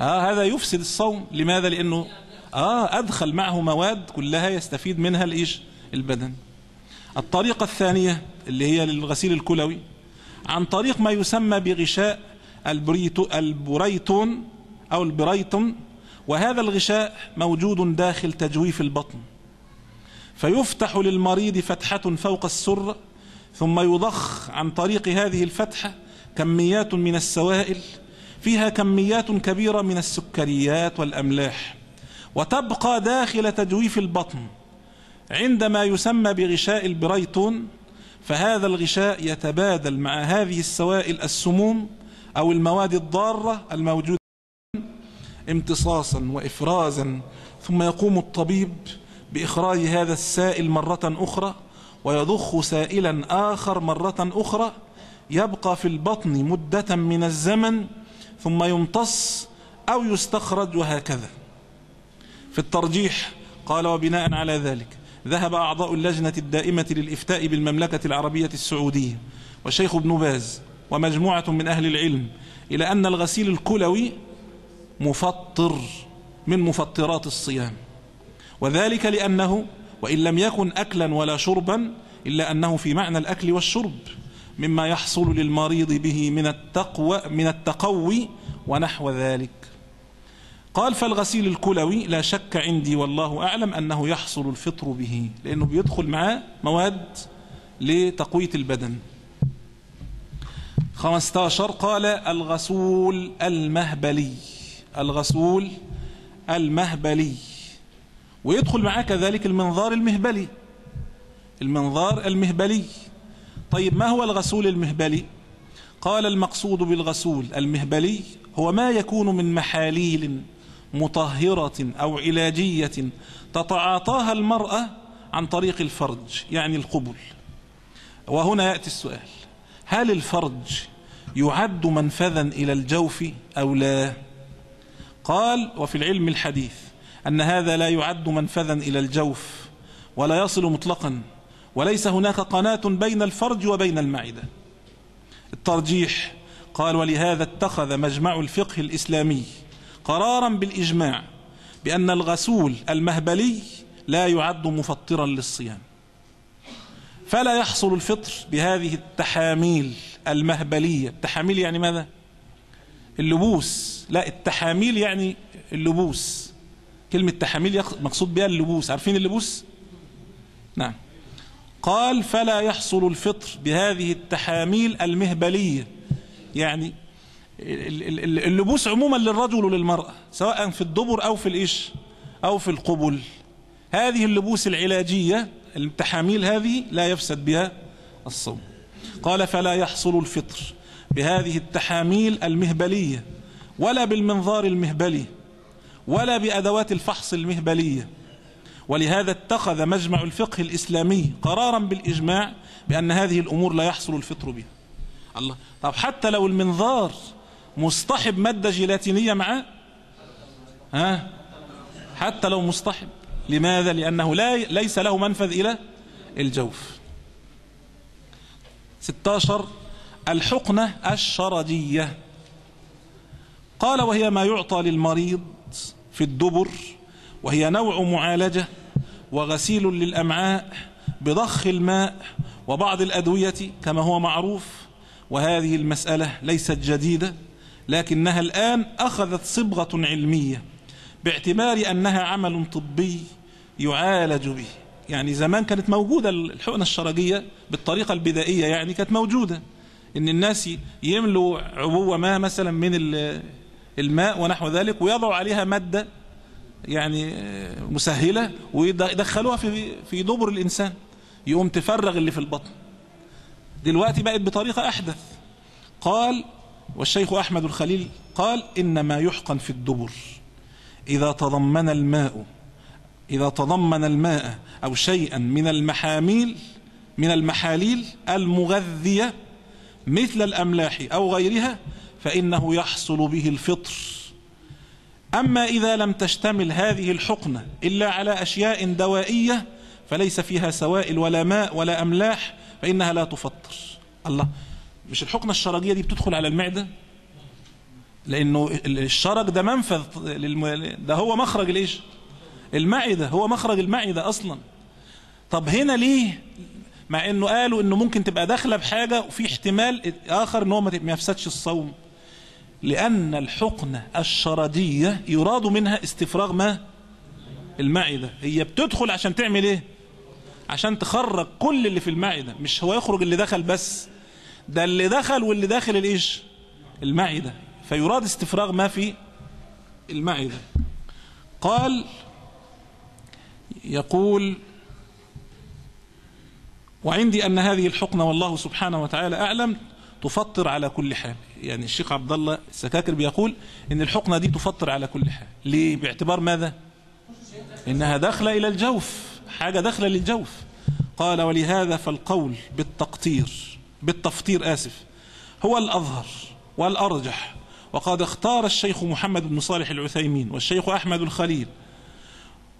آه هذا يفسد الصوم. لماذا؟ لأنه آه أدخل معه مواد كلها يستفيد منها الإيش؟ البدن. الطريقة الثانية اللي هي للغسيل الكلوي عن طريق ما يسمى بغشاء البريتو البريتون أو البريتون وهذا الغشاء موجود داخل تجويف البطن. فيفتح للمريض فتحة فوق السر ثم يضخ عن طريق هذه الفتحة كميات من السوائل فيها كميات كبيرة من السكريات والأملاح. وتبقى داخل تجويف البطن. عندما يسمى بغشاء البريتون فهذا الغشاء يتبادل مع هذه السوائل السموم أو المواد الضارة الموجودة امتصاصا وإفرازا ثم يقوم الطبيب بإخراج هذا السائل مرة أخرى ويضخ سائلا آخر مرة أخرى يبقى في البطن مدة من الزمن ثم يمتص أو يستخرج وهكذا. في الترجيح قال وبناء على ذلك ذهب أعضاء اللجنة الدائمة للإفتاء بالمملكة العربية السعودية والشيخ ابن باز ومجموعة من أهل العلم إلى أن الغسيل الكلوي مفطر من مفطرات الصيام. وذلك لأنه وإن لم يكن أكلا ولا شربا إلا أنه في معنى الأكل والشرب مما يحصل للمريض به من التقوى من التقوي ونحو ذلك. قال فالغسيل الكلوي لا شك عندي والله أعلم أنه يحصل الفطر به لأنه بيدخل معاه مواد لتقوية البدن. 15 قال الغسول المهبلي. الغسول المهبلي ويدخل معاه كذلك المنظار المهبلي. المنظار المهبلي. طيب ما هو الغسول المهبلي؟ قال المقصود بالغسول المهبلي هو ما يكون من محاليل مطهرة أو علاجية تتعاطاها المرأة عن طريق الفرج يعني القبل. وهنا يأتي السؤال هل الفرج يعد منفذا إلى الجوف أو لا؟ قال وفي العلم الحديث أن هذا لا يعد منفذا إلى الجوف ولا يصل مطلقا وليس هناك قناة بين الفرج وبين المعدة. الترجيح قال ولهذا اتخذ مجمع الفقه الإسلامي قرارا بالإجماع بأن الغسول المهبلي لا يعد مفطرا للصيام. فلا يحصل الفطر بهذه التحاميل المهبلية. التحاميل يعني ماذا؟ اللبوس. لا التحاميل يعني اللبوس. كلمة تحاميل مقصود بها اللبوس. عارفين اللبوس؟ نعم. قال فلا يحصل الفطر بهذه التحاميل المهبلية. يعني اللبوس عموما للرجل وللمرأة سواء في الدبر أو في الإيش أو في القبل. هذه اللبوس العلاجية التحاميل هذه لا يفسد بها الصوم. قال فلا يحصل الفطر بهذه التحاميل المهبلية ولا بالمنظار المهبلي ولا بأدوات الفحص المهبلية. ولهذا اتخذ مجمع الفقه الإسلامي قرارا بالإجماع بأن هذه الأمور لا يحصل الفطر بها. الله. طب حتى لو المنظار مصطحب مادة جيلاتينية معاه ها؟ حتى لو مصطحب. لماذا؟ لأنه لا ليس له منفذ إلى الجوف. 16 الحقنة الشرجية. قال وهي ما يعطى للمريض في الدبر وهي نوع معالجة وغسيل للأمعاء بضخ الماء وبعض الأدوية كما هو معروف. وهذه المسألة ليست جديدة لكنها الآن أخذت صبغة علمية باعتبار أنها عمل طبي يعالج به. يعني زمان كانت موجودة الحقنة الشرجية بالطريقة البدائية يعني كانت موجودة. إن الناس يملوا عبوة ما مثلا من الماء ونحو ذلك ويضعوا عليها مادة يعني مسهلة ويدخلوها في في دبر الإنسان. يقوم تفرغ اللي في البطن. دلوقتي بقت بطريقة أحدث. قال والشيخ أحمد الخليل قال إنما يحقن في الدبر. إذا تضمن الماء إذا تضمن الماء أو شيئا من المحاميل من المحاليل المغذية مثل الأملاح أو غيرها فإنه يحصل به الفطر. أما إذا لم تشتمل هذه الحقنة إلا على أشياء دوائية فليس فيها سوائل ولا ماء ولا أملاح فإنها لا تفطر. الله مش الحقنة الشرجية دي بتدخل على المعدة؟ لأنه الشرج ده منفذ ده هو مخرج الإيش المعدة هو مخرج المعدة أصلا. طب هنا ليه مع إنه قالوا إنه ممكن تبقى داخلة بحاجة وفي احتمال آخر إن هو ما يفسدش الصوم. لأن الحقنة الشرديه يراد منها استفراغ ما؟ المعدة. هي بتدخل عشان تعمل إيه؟ عشان تخرج كل اللي في المعدة. مش هو يخرج اللي دخل بس. ده اللي دخل واللي داخل الإيش؟ المعدة. فيراد استفراغ ما في المعدة. قال يقول وعندي أن هذه الحقنة والله سبحانه وتعالى أعلم تفطر على كل حال. يعني الشيخ عبد الله السكاكر بيقول إن الحقنة دي تفطر على كل حال. ليه؟ باعتبار ماذا؟ إنها داخلة إلى الجوف حاجة داخلة للجوف. قال ولهذا فالقول بالتقطير بالتفطير آسف هو الأظهر والأرجح. وقد اختار الشيخ محمد بن صالح العثيمين والشيخ أحمد الخليل.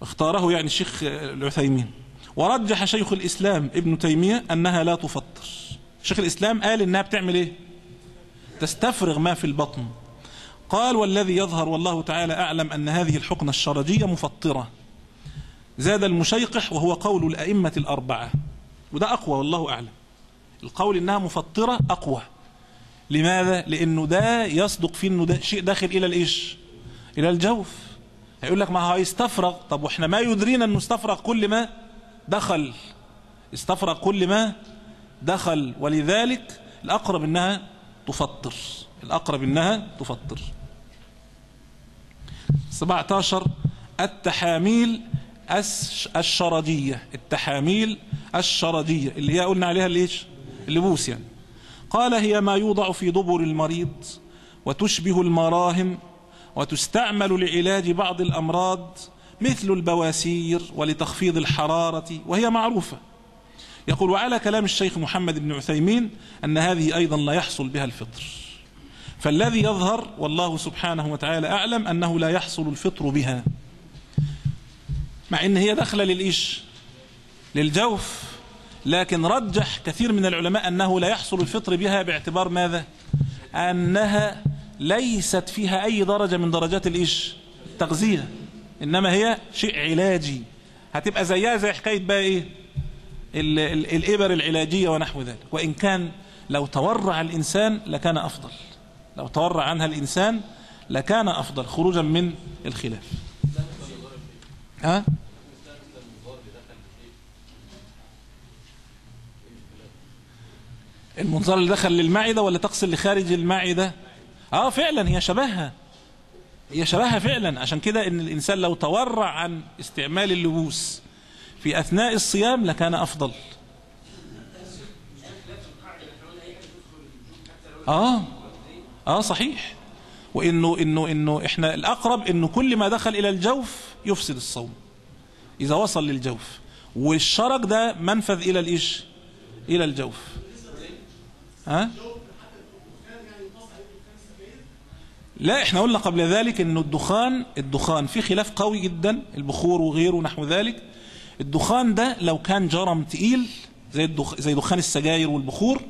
اختاره يعني الشيخ العثيمين. ورجح شيخ الإسلام ابن تيمية أنها لا تفطر. شيخ الإسلام قال إنها بتعمل إيه؟ تستفرغ ما في البطن. قال والذي يظهر والله تعالى أعلم أن هذه الحقنة الشرجية مفطرة. زاد المشيقح وهو قول الأئمة الأربعة. وده أقوى والله أعلم. القول إنها مفطرة أقوى. لماذا؟ لأنه ده يصدق فيه أنه ده شيء داخل إلى الإيش؟ إلى الجوف. هيقول لك ما هو يستفرغ طب وإحنا ما يدرينا أنه استفرغ كل ما دخل استفرغ كل ما دخل ولذلك الأقرب إنها تفطر الأقرب إنها تفطر. 17 التحاميل الشرجية التحاميل الشرجية اللي هي قلنا عليها ليش اللبوس يعني. قال هي ما يوضع في دبر المريض وتشبه المراهم وتستعمل لعلاج بعض الأمراض مثل البواسير ولتخفيض الحرارة وهي معروفة. يقول وعلى كلام الشيخ محمد بن عثيمين أن هذه أيضا لا يحصل بها الفطر. فالذي يظهر والله سبحانه وتعالى أعلم أنه لا يحصل الفطر بها. مع أن هي داخلة للإيش؟ للجوف. لكن رجح كثير من العلماء أنه لا يحصل الفطر بها باعتبار ماذا؟ أنها ليست فيها أي درجة من درجات الإيش؟ التغذية. إنما هي شيء علاجي. هتبقى زيها زي حكاية بقى إيه؟ ال ال الإبر العلاجية ونحو ذلك. وإن كان لو تورع الإنسان لكان أفضل. لو تورع عنها الإنسان لكان أفضل خروجا من الخلاف. ها؟ المنظار اللي دخل للمعدة ولا تقصد لخارج المعدة؟ آه فعلا هي شبهها. هي شبهها فعلا. عشان كده إن الإنسان لو تورع عن استعمال اللبوس في أثناء الصيام لكان أفضل. آه. آه صحيح. وإنه إنه إنه إحنا الأقرب إنه كل ما دخل إلى الجوف يفسد الصوم. إذا وصل للجوف. والشرج ده منفذ إلى الإيش؟ إلى الجوف. ها؟ لا إحنا قلنا قبل ذلك انه الدخان الدخان في خلاف قوي جدا البخور وغيره نحو ذلك. الدخان ده لو كان جرم تقيل زي الدخ زي دخان السجاير والبخور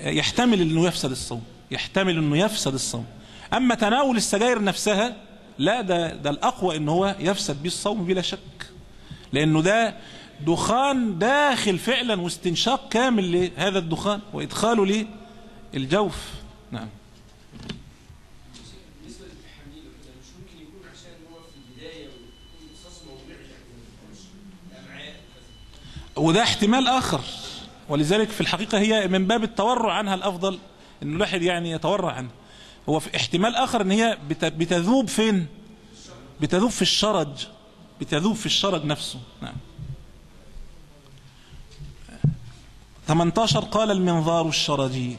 يحتمل إنه يفسد الصوم يحتمل إنه يفسد الصوم. أما تناول السجاير نفسها لا ده ده الأقوى إن هو يفسد به الصوم بلا شك. لأنه ده دخان داخل فعلا واستنشاق كامل لهذا الدخان وإدخاله للجوف. نعم بالنسبة للتحاميل وكده مش ممكن يكون عشان هو في البدايه ويكون رصاص موضعي يعني الامعاء وده احتمال آخر. ولذلك في الحقيقة هي من باب التورع عنها الأفضل انه الواحد يعني يتورع عنها. هو في احتمال آخر إن هي بت- بتذوب فين؟ بتذوب في الشرج. بتذوب في الشرج نفسه. نعم. 18 قال المنظار الشرجي.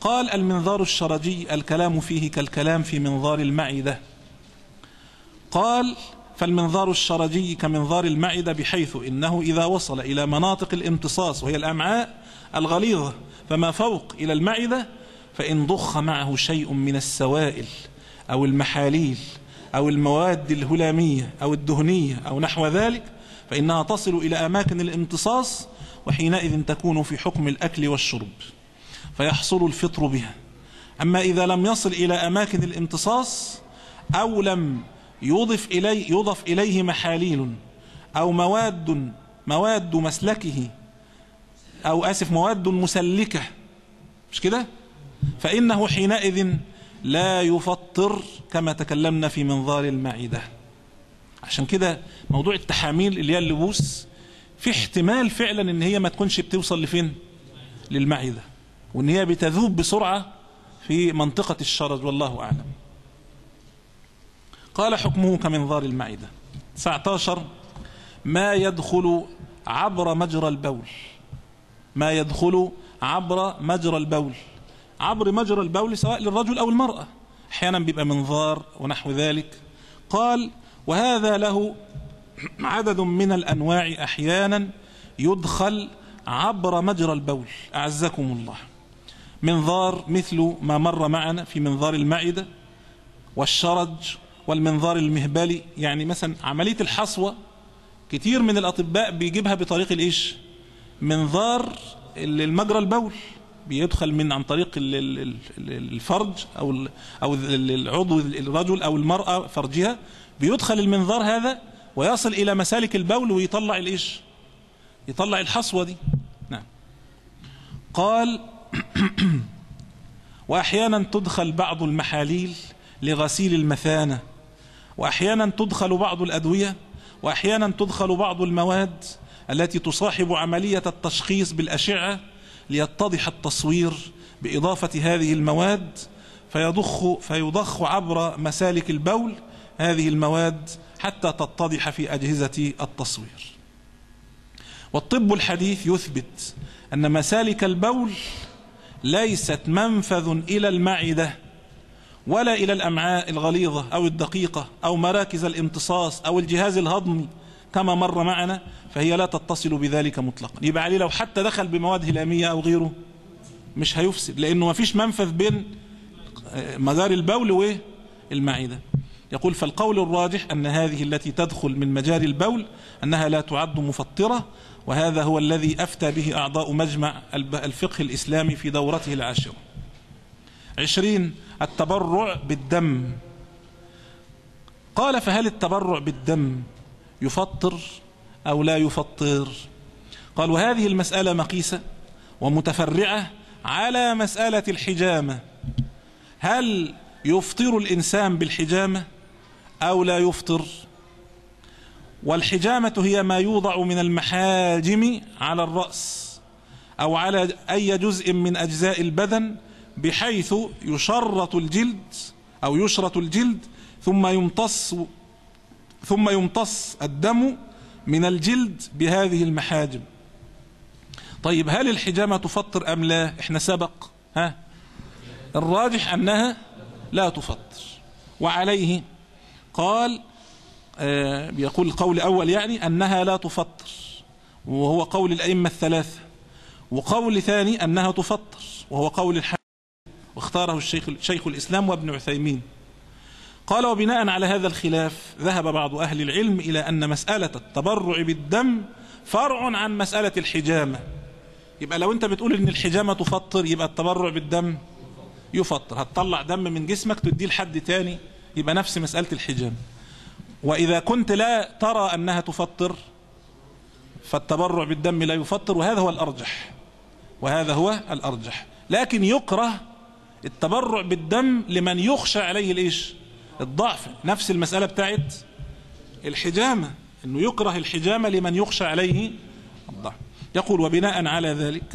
قال المنظار الشرجي الكلام فيه كالكلام في منظار المعدة. قال فالمنظار الشرجي كمنظار المعدة بحيث إنه إذا وصل إلى مناطق الامتصاص وهي الأمعاء الغليظة فما فوق إلى المعدة فإن ضخ معه شيء من السوائل أو المحاليل أو المواد الهلامية أو الدهنية أو نحو ذلك فإنها تصل إلى أماكن الامتصاص وحينئذ تكون في حكم الأكل والشرب فيحصل الفطر بها. أما إذا لم يصل إلى أماكن الامتصاص أو لم يضف إليه, يضف إليه محاليل أو مواد مواد مسلكه أو آسف مواد مسلكة. مش كده؟ فإنه حينئذ لا يفطر كما تكلمنا في منظار المعدة. عشان كده موضوع التحاميل اللي هي اللبوس في احتمال فعلا إن هي ما تكونش بتوصل لفين؟ للمعدة. وإن هي بتذوب بسرعة في منطقة الشرج والله أعلم. قال حكمه كمنظار المعدة 19 ما يدخل عبر مجرى البول. ما يدخل عبر مجرى البول. عبر مجرى البول سواء للرجل أو المرأة. أحيانا بيبقى منظار ونحو ذلك. قال وهذا له عدد من الأنواع أحيانا يدخل عبر مجرى البول. أعزكم الله. منظار مثل ما مر معنا في منظار المعدة والشرج والمنظار المهبلي يعني مثلا عملية الحصوة كتير من الأطباء بيجيبها بطريق الإيش؟ منظار المجرى البول بيدخل من عن طريق ال- ال- ال- الفرج أو أو ال- العضو الرجل أو المرأة فرجها بيدخل المنظار هذا ويصل إلى مسالك البول ويطلع الإيش؟ يطلع الحصوة دي. نعم. قال وأحيانا تدخل بعض المحاليل لغسيل المثانة. وأحيانا تدخل بعض الأدوية وأحيانا تدخل بعض المواد التي تصاحب عملية التشخيص بالأشعة ليتضح التصوير بإضافة هذه المواد فيضخ, فيضخ عبر مسالك البول هذه المواد حتى تتضح في أجهزة التصوير. والطب الحديث يثبت أن مسالك البول ليست منفذ إلى المعدة ولا إلى الأمعاء الغليظة أو الدقيقة أو مراكز الامتصاص أو الجهاز الهضمي كما مر معنا فهي لا تتصل بذلك مطلقا. يبقى عليه لو حتى دخل بمواد هلامية أو غيره مش هيفسد لأنه ما فيش منفذ بين مجار البول والمعدة. يقول فالقول الراجح أن هذه التي تدخل من مجاري البول أنها لا تعد مفطرة وهذا هو الذي أفتى به أعضاء مجمع الفقه الإسلامي في دورته العاشرة. عشرين التبرع بالدم. قال فهل التبرع بالدم يفطر أو لا يفطر؟ قال وهذه المسألة مقيسة ومتفرعة على مسألة الحجامة. هل يفطر الإنسان بالحجامة أو لا يفطر؟ والحجامة هي ما يوضع من المحاجم على الرأس أو على أي جزء من أجزاء البدن بحيث يشرط الجلد أو يشرط الجلد ثم يمتص ثم يمتص الدم من الجلد بهذه المحاجم. طيب هل الحجامة تفطر أم لا؟ إحنا سبق ها؟ الراجح أنها لا تفطر. وعليه قال آه بيقول القول الأول يعني أنها لا تفطر وهو قول الأئمة الثلاثة. وقول ثاني أنها تفطر وهو قول الحنفية واختاره الشيخ شيخ الإسلام وابن عثيمين. قال وبناء على هذا الخلاف ذهب بعض أهل العلم إلى أن مسألة التبرع بالدم فرع عن مسألة الحجامة. يبقى لو أنت بتقول أن الحجامة تفطر يبقى التبرع بالدم يفطر. هتطلع دم من جسمك تديه لحد تاني يبقى نفس مسألة الحجامة. وإذا كنت لا ترى أنها تفطر فالتبرع بالدم لا يفطر وهذا هو الأرجح. وهذا هو الأرجح. لكن يكره التبرع بالدم لمن يخشى عليه الإيش؟ الضعف. نفس المسألة بتاعت الحجامة أنه يكره الحجامة لمن يخشى عليه الضعف. يقول وبناء على ذلك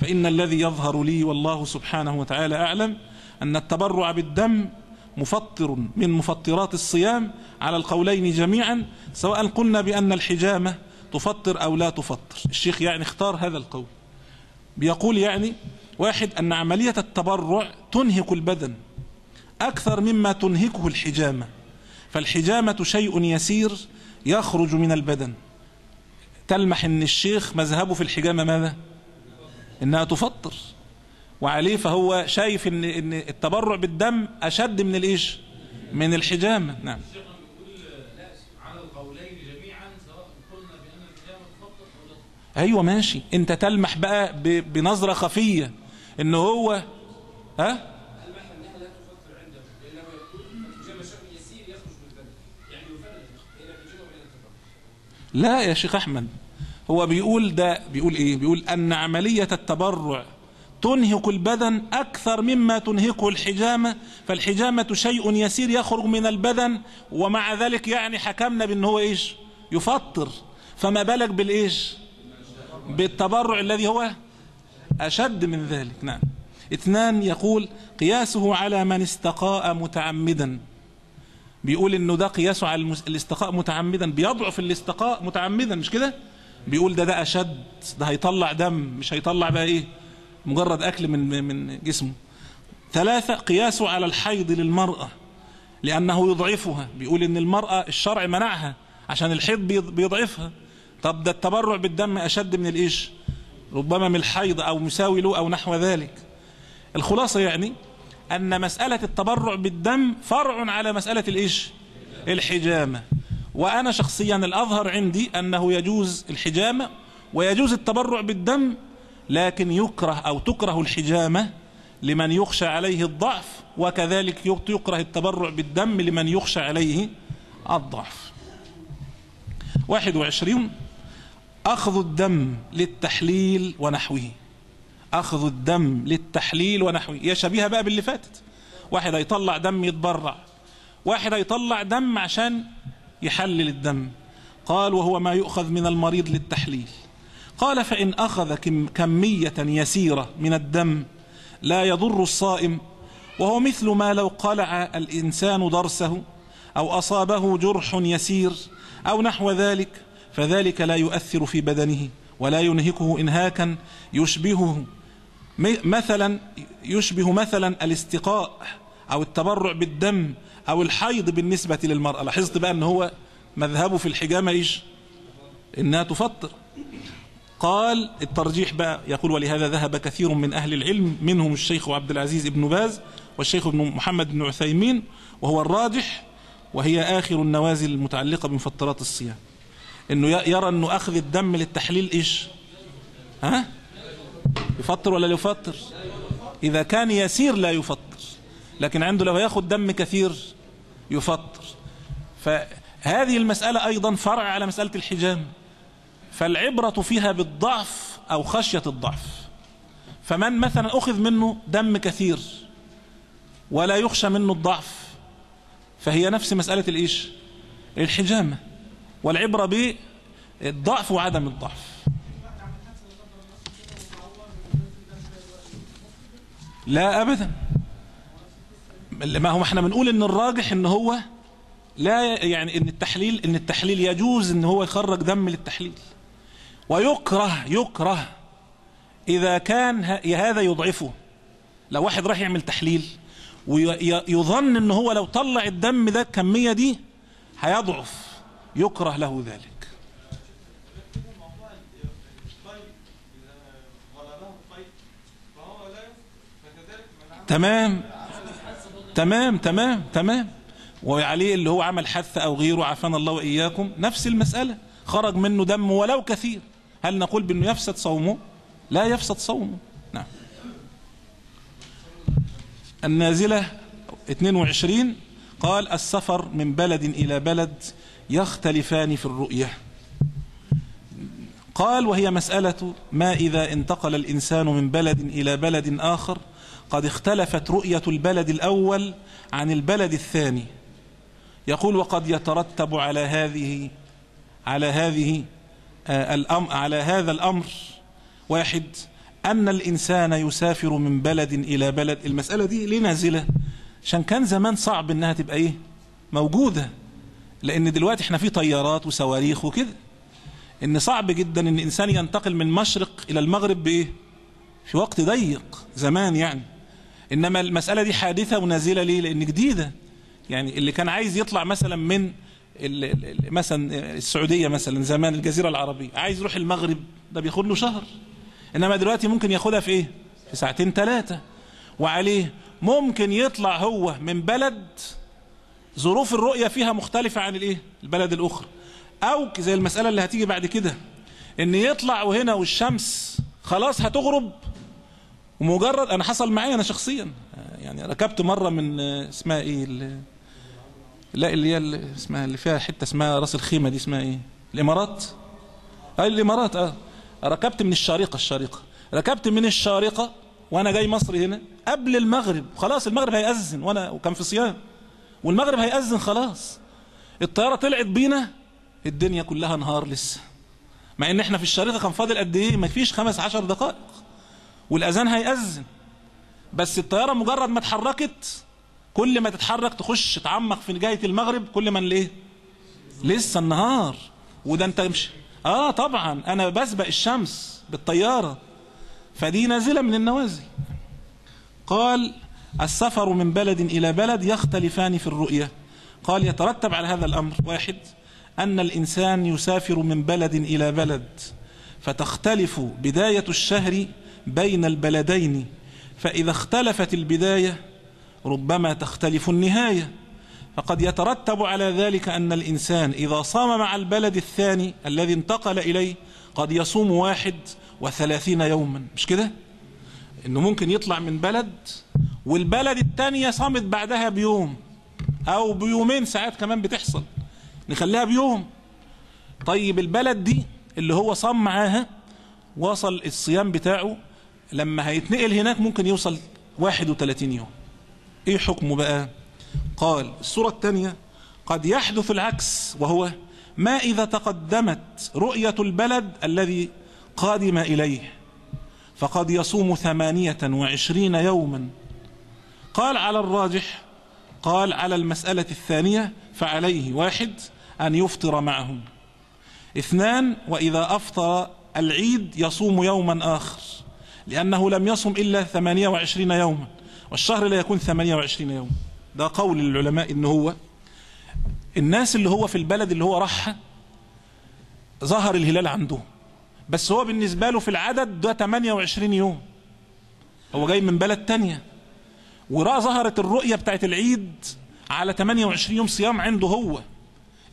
فإن الذي يظهر لي والله سبحانه وتعالى أعلم أن التبرع بالدم مفطر من مفطرات الصيام على القولين جميعا سواء قلنا بأن الحجامة تفطر أو لا تفطر. الشيخ يعني اختار هذا القول. بيقول يعني واحد أن عملية التبرع تنهك البدن أكثر مما تنهكه الحجامة. فالحجامة شيء يسير يخرج من البدن. تلمح أن الشيخ مذهبه في الحجامة ماذا؟ إنها تفطر. وعليه فهو شايف إن إن التبرع بالدم أشد من الإيش؟ من نعم. الحجامة تفطر أيوه ماشي. أنت تلمح بقى بنظرة خفية. إن هو ها؟ لا الحجامة الحجامة يا شيخ أحمد هو بيقول ده بيقول إيه؟ بيقول أن عملية التبرع تنهك البدن أكثر مما تنهكه الحجامة فالحجامة شيء يسير يخرج من البدن ومع ذلك يعني حكمنا بان هو إيش؟ يفطر. فما بالك بالإيش؟ بالتبرع الذي هو أشد من ذلك نعم. اثنان يقول قياسه على من استقاء متعمدا. بيقول إنه ده قياسه على الاستقاء متعمدا بيضعف الاستقاء متعمدا مش كده؟ بيقول ده ده أشد ده هيطلع دم مش هيطلع بقى إيه؟ مجرد أكل من من جسمه. ثلاثة قياسه على الحيض للمرأة لأنه يضعفها. بيقول إن المرأة الشرع منعها عشان الحيض بيض- بيضعفها. طب ده التبرع بالدم أشد من الإيش؟ ربما من الحيض أو مساوي له أو نحو ذلك. الخلاصة يعني أن مسألة التبرع بالدم فرع على مسألة الإيش؟ الحجامة. وأنا شخصيا الأظهر عندي أنه يجوز الحجامة ويجوز التبرع بالدم لكن يكره أو تكره الحجامة لمن يخشى عليه الضعف وكذلك يكره التبرع بالدم لمن يخشى عليه الضعف. واحد وعشرين أخذ الدم للتحليل ونحوه. أخذ الدم للتحليل ونحوه. هي شبيهة بقى باللي فاتت. واحد هيطلع دم يتبرع. واحد هيطلع دم عشان يحلل الدم. قال وهو ما يؤخذ من المريض للتحليل. قال فإن أخذ كم كمية يسيرة من الدم لا يضر الصائم. وهو مثل ما لو قلع الإنسان ضرسه أو أصابه جرح يسير أو نحو ذلك. فذلك لا يؤثر في بدنه ولا ينهكه إنهاكا يشبهه مثلا يشبه مثلا الاستقاء أو التبرع بالدم أو الحيض بالنسبة للمرأة. لاحظت بقى أن هو مذهبه في الحجامة إيش؟ إنها تفطر. قال الترجيح بقى يقول ولهذا ذهب كثير من أهل العلم منهم الشيخ عبد العزيز بن باز والشيخ ابن محمد بن عثيمين وهو الراجح وهي آخر النوازل المتعلقة بمفطرات الصيام. إنه يرى إنه أخذ الدم للتحليل إيش؟ ها؟ يفطر ولا لا يفطر؟ إذا كان يسير لا يفطر لكن عنده لو ياخد دم كثير يفطر. فهذه المسألة أيضا فرع على مسألة الحجام. فالعبرة فيها بالضعف أو خشية الضعف. فمن مثلا أخذ منه دم كثير ولا يخشى منه الضعف فهي نفس مسألة الإيش؟ الحجامة. والعبرة بالضعف وعدم الضعف. لا ابدا. ما هو إحنا بنقول إن الراجح إن هو لا يعني إن التحليل إن التحليل يجوز إن هو يخرج دم للتحليل. ويكره يكره إذا كان هذا يضعفه. لو واحد راح يعمل تحليل ويظن إن هو لو طلع الدم ده الكمية دي هيضعف. يكره له ذلك. تمام. تمام تمام تمام. وعليه اللي هو عمل حث أو غيره عافانا الله وإياكم. نفس المسألة. خرج منه دم ولو كثير. هل نقول بأنه يفسد صومه؟ لا يفسد صومه. نعم. النازلة 22 قال السفر من بلد إلى بلد يختلفان في الرؤية. قال وهي مسألة ما إذا انتقل الإنسان من بلد إلى بلد آخر قد اختلفت رؤية البلد الأول عن البلد الثاني. يقول وقد يترتب على هذه على هذه آه، الأمر على هذا الأمر واحد أن الإنسان يسافر من بلد إلى بلد. المسألة دي ليه نازلة؟ عشان كان زمان صعب إنها تبقى إيه؟ موجودة. لأن دلوقتي إحنا في طيارات وصواريخ وكده. إن صعب جدا إن الإنسان ينتقل من مشرق إلى المغرب بإيه؟ في وقت ضيق زمان يعني. إنما المسألة دي حادثة ونازلة ليه؟ لأن جديدة. يعني اللي كان عايز يطلع مثلا من مثلا السعودية مثلا زمان الجزيرة العربية عايز يروح المغرب ده بياخد له شهر. إنما دلوقتي ممكن ياخدها في إيه؟ في ساعتين ثلاثة وعليه ممكن يطلع هو من بلد ظروف الرؤية فيها مختلفة عن الإيه؟ البلد الأخرى. أو زي المسألة اللي هتيجي بعد كده إن يطلع وهنا والشمس خلاص هتغرب ومجرد أنا حصل معايا أنا شخصيا. يعني ركبت مرة من اسمها إيه؟ ال- لا اللي هي اللي اسمها اللي فيها حتة اسمها رأس الخيمة دي اسمها إيه؟ الإمارات؟ آه الإمارات آه. ركبت من الشارقة الشارقة. ركبت من الشارقة وأنا جاي مصر هنا قبل المغرب. خلاص المغرب هيأذن وأنا وكان في صيام. والمغرب هيأذن خلاص. الطيارة طلعت بينا الدنيا كلها نهار لسه. مع إن إحنا في الشارقة كان فاضل قد إيه؟ ما فيش خمس عشر دقائق. والأذان هيأذن. بس الطيارة مجرد ما اتحركت كل ما تتحرك تخش تعمق في جاية المغرب كل ما الايه لسه النهار. وده أنت مش آه طبعا أنا بسبق الشمس بالطيارة. فدي نازلة من النوازل. قال السفر من بلد إلى بلد يختلفان في الرؤية. قال يترتب على هذا الأمر واحد أن الإنسان يسافر من بلد إلى بلد فتختلف بداية الشهر بين البلدين. فإذا اختلفت البداية ربما تختلف النهاية. فقد يترتب على ذلك أن الإنسان إذا صام مع البلد الثاني الذي انتقل إليه قد يصوم واحد وثلاثين يوما. مش كده؟ إنه ممكن يطلع من بلد والبلد الثانية صامت بعدها بيوم أو بيومين ساعات كمان بتحصل. نخليها بيوم. طيب البلد دي اللي هو صام معاها وصل الصيام بتاعه لما هيتنقل هناك ممكن يوصل 31 يوم. إيه حكمه بقى؟ قال الصورة الثانية قد يحدث العكس وهو ما إذا تقدمت رؤية البلد الذي قادم إليه فقد يصوم ثمانية وعشرين يوما. قال على الراجح قال على المسألة الثانية فعليه واحد أن يفطر معهم. اثنان وإذا أفطر العيد يصوم يوما آخر لأنه لم يصم إلا ثمانية وعشرين يوما والشهر لا يكون ثمانية وعشرين يوما ده قول العلماء إن هو الناس اللي هو في البلد اللي هو راحها ظهر الهلال عنده. بس هو بالنسبة له في العدد ده 28 يوم. هو جاي من بلد تانية. ورأى ظهرت الرؤية بتاعت العيد على 28 يوم صيام عنده هو.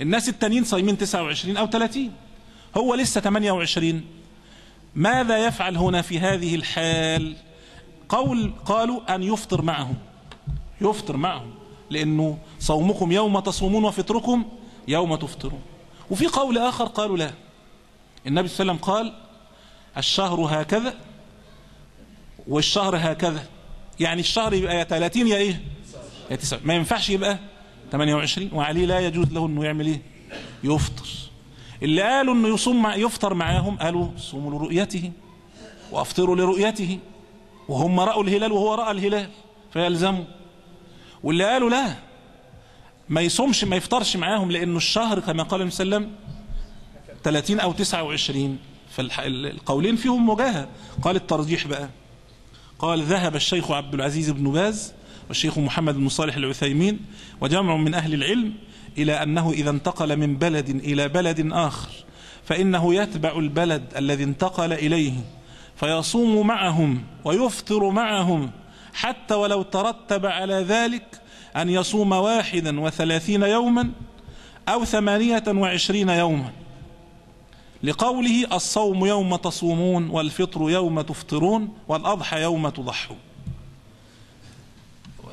الناس التانيين صايمين 29 أو 30 هو لسه 28 ماذا يفعل هنا في هذه الحال؟ قول قالوا أن يفطر معهم. يفطر معهم لأنه صومكم يوم تصومون وفطركم يوم تفطرون. وفي قول آخر قالوا لا. النبي صلى الله عليه وسلم قال الشهر هكذا والشهر هكذا. يعني الشهر يبقى يا 30 يا إيه؟ يا 9 ما ينفعش يبقى 28 وعليه لا يجوز له إنه يعمل إيه؟ يفطر. اللي قالوا إنه يصوم يفطر معاهم قالوا صوموا لرؤيته وأفطروا لرؤيته. وهم رأوا الهلال وهو رأى الهلال فيلزموا. واللي قالوا لا ما يصومش ما يفطرش معاهم لأنه الشهر كما قال النبي صلى الله عليه وسلم 30 أو 29 فالقولين فيهم مجاهة قال الترجيح بقى. قال ذهب الشيخ عبد العزيز بن باز والشيخ محمد بن صالح العثيمين وجمع من أهل العلم إلى أنه إذا انتقل من بلد إلى بلد آخر فإنه يتبع البلد الذي انتقل إليه فيصوم معهم ويفطر معهم حتى ولو ترتب على ذلك أن يصوم واحدا وثلاثين يوما أو ثمانية وعشرين يوما. لقوله الصوم يوم تصومون والفطر يوم تفطرون والأضحى يوم تضحون.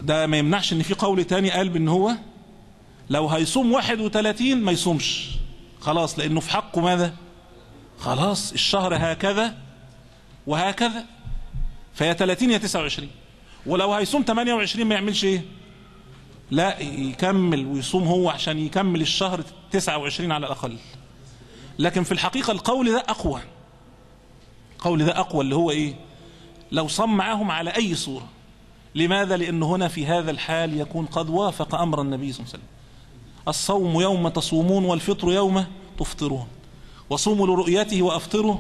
ده ما يمنعش إن في قول تاني قال بإن هو لو هيصوم 31 ما يصومش. خلاص لأنه في حقه ماذا؟ خلاص الشهر هكذا وهكذا. فيا 30 يا 29 ولو هيصوم 28 ما يعملش إيه؟ لا يكمل ويصوم هو عشان يكمل الشهر 29 على الأقل. لكن في الحقيقة القول ده أقوى. القول ده أقوى اللي هو إيه؟ لو صم معهم على أي صورة. لماذا؟ لأن هنا في هذا الحال يكون قد وافق أمر النبي صلى الله عليه وسلم. الصوم يوم تصومون والفطر يوم تفطرون. وصوموا لرؤيته وأفطروا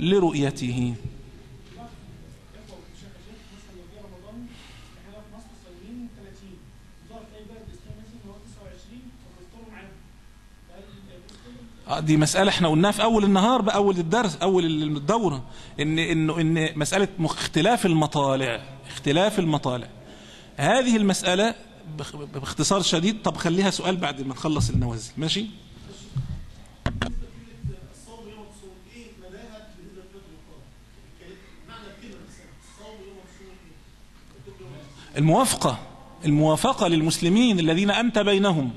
لرؤيته. دي مسألة إحنا قلناها في أول النهار بأول الدرس أول الدورة. إن إنه إن مسألة اختلاف المطالع اختلاف المطالع. هذه المسألة باختصار شديد طب خليها سؤال بعد ما نخلص النوازل. ماشي؟ الموافقة الموافقة للمسلمين الذين أنت بينهم.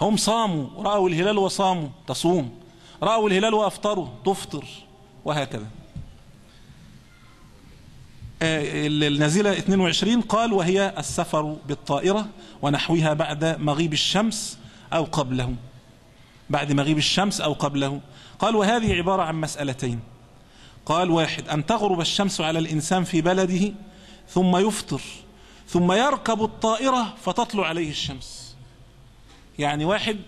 هم صاموا رأوا الهلال وصاموا تصوم. رأوا الهلال وأفطروا تفطر وهكذا. النازلة 22 قال وهي السفر بالطائرة ونحوها بعد مغيب الشمس أو قبله بعد مغيب الشمس أو قبله قال وهذه عبارة عن مسألتين. قال واحد أن تغرب الشمس على الإنسان في بلده ثم يفطر ثم يركب الطائرة فتطلع عليه الشمس. يعني واحد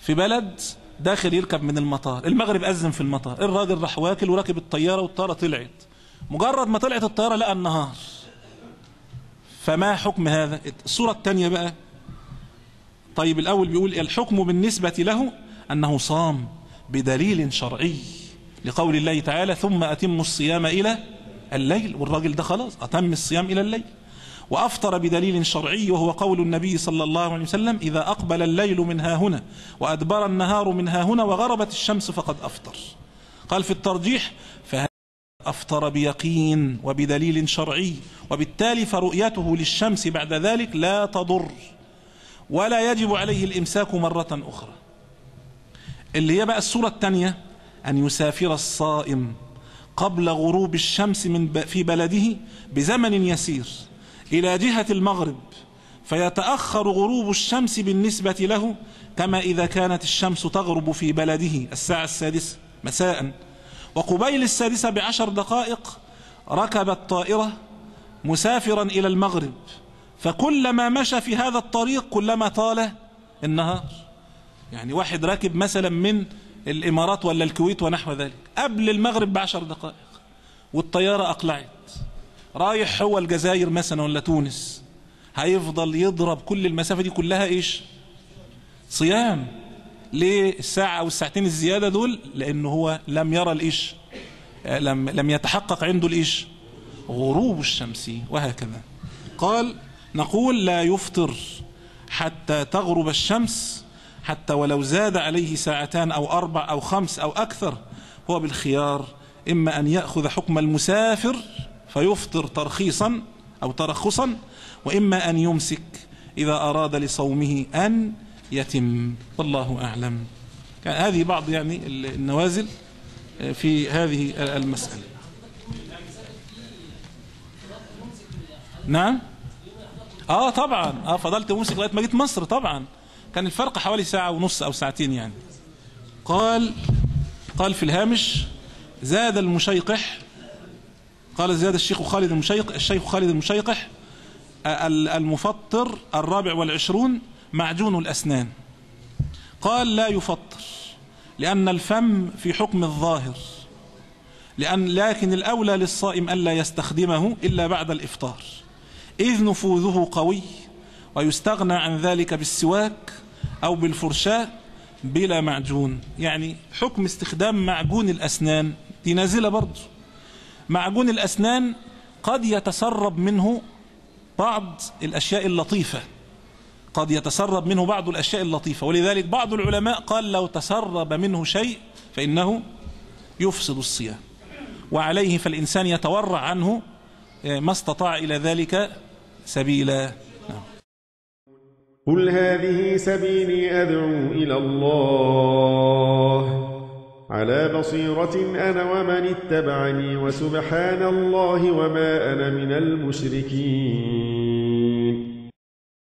في بلد داخل يركب من المطار المغرب أذن في المطار الراجل راح واكل وراكب الطيارة والطيارة طلعت. مجرد ما طلعت الطيارة لقى النهار. فما حكم هذا؟ الصورة الثانية بقى. طيب الأول بيقول الحكم بالنسبة له أنه صام بدليل شرعي لقول الله تعالى ثم أتم الصيام إلى الليل والراجل ده خلاص أتم الصيام إلى الليل. وأفطر بدليل شرعي وهو قول النبي صلى الله عليه وسلم إذا أقبل الليل من ها هنا وأدبر النهار من ها هنا وغربت الشمس فقد أفطر. قال في الترجيح أفطر بيقين وبدليل شرعي وبالتالي فرؤيته للشمس بعد ذلك لا تضر ولا يجب عليه الإمساك مرة أخرى. اللي هي بقى الصورة الثانية أن يسافر الصائم قبل غروب الشمس من في بلده بزمن يسير. إلى جهة المغرب فيتأخر غروب الشمس بالنسبة له كما إذا كانت الشمس تغرب في بلده الساعة السادسة مساء. وقبيل السادسة بعشر دقائق ركب الطائرة مسافرا إلى المغرب فكلما مشى في هذا الطريق كلما طال النهار. يعني واحد راكب مثلا من الإمارات ولا الكويت ونحو ذلك قبل المغرب بعشر دقائق والطيارة أقلعت. رايح هو الجزائر مثلا ولا تونس هيفضل يضرب كل المسافة دي كلها إيش؟ صيام. ليه الساعة أو الساعتين الزيادة دول؟ لأنه هو لم يرى الإيش؟ لم, لم يتحقق عنده الإيش؟ غروب الشمس وهكذا. قال نقول لا يفطر حتى تغرب الشمس حتى ولو زاد عليه ساعتان أو أربع أو خمس أو أكثر هو بالخيار إما أن يأخذ حكم المسافر فيفطر ترخيصا أو ترخصا وإما أن يمسك إذا أراد لصومه أن يتم. والله أعلم. كان هذه بعض يعني النوازل في هذه المسألة. نعم؟ آه طبعا. آه فضلت ممسك لغاية ما جيت مصر طبعا. كان الفرق حوالي ساعة ونص أو ساعتين يعني. قال قال في الهامش زاد المشيقح قال زاد الشيخ خالد المشيق الشيخ خالد المشيقح ال- المفطر الرابع والعشرون معجون الأسنان. قال لا يفطر لأن الفم في حكم الظاهر لأن لكن الأولى للصائم ألا يستخدمه إلا بعد الإفطار. إذ نفوذه قوي ويستغنى عن ذلك بالسواك أو بالفرشاة بلا معجون. يعني حكم استخدام معجون الأسنان دي نازلة برضه معجون الأسنان قد يتسرب منه بعض الأشياء اللطيفة. قد يتسرب منه بعض الأشياء اللطيفة. ولذلك بعض العلماء قال لو تسرب منه شيء فإنه يفسد الصيام. وعليه فالإنسان يتورع عنه ما استطاع إلى ذلك سبيلا. نعم. قل هذه سبيلي أدعو إلى الله. على بصيرة أنا ومن اتبعني وسبحان الله وما أنا من المشركين.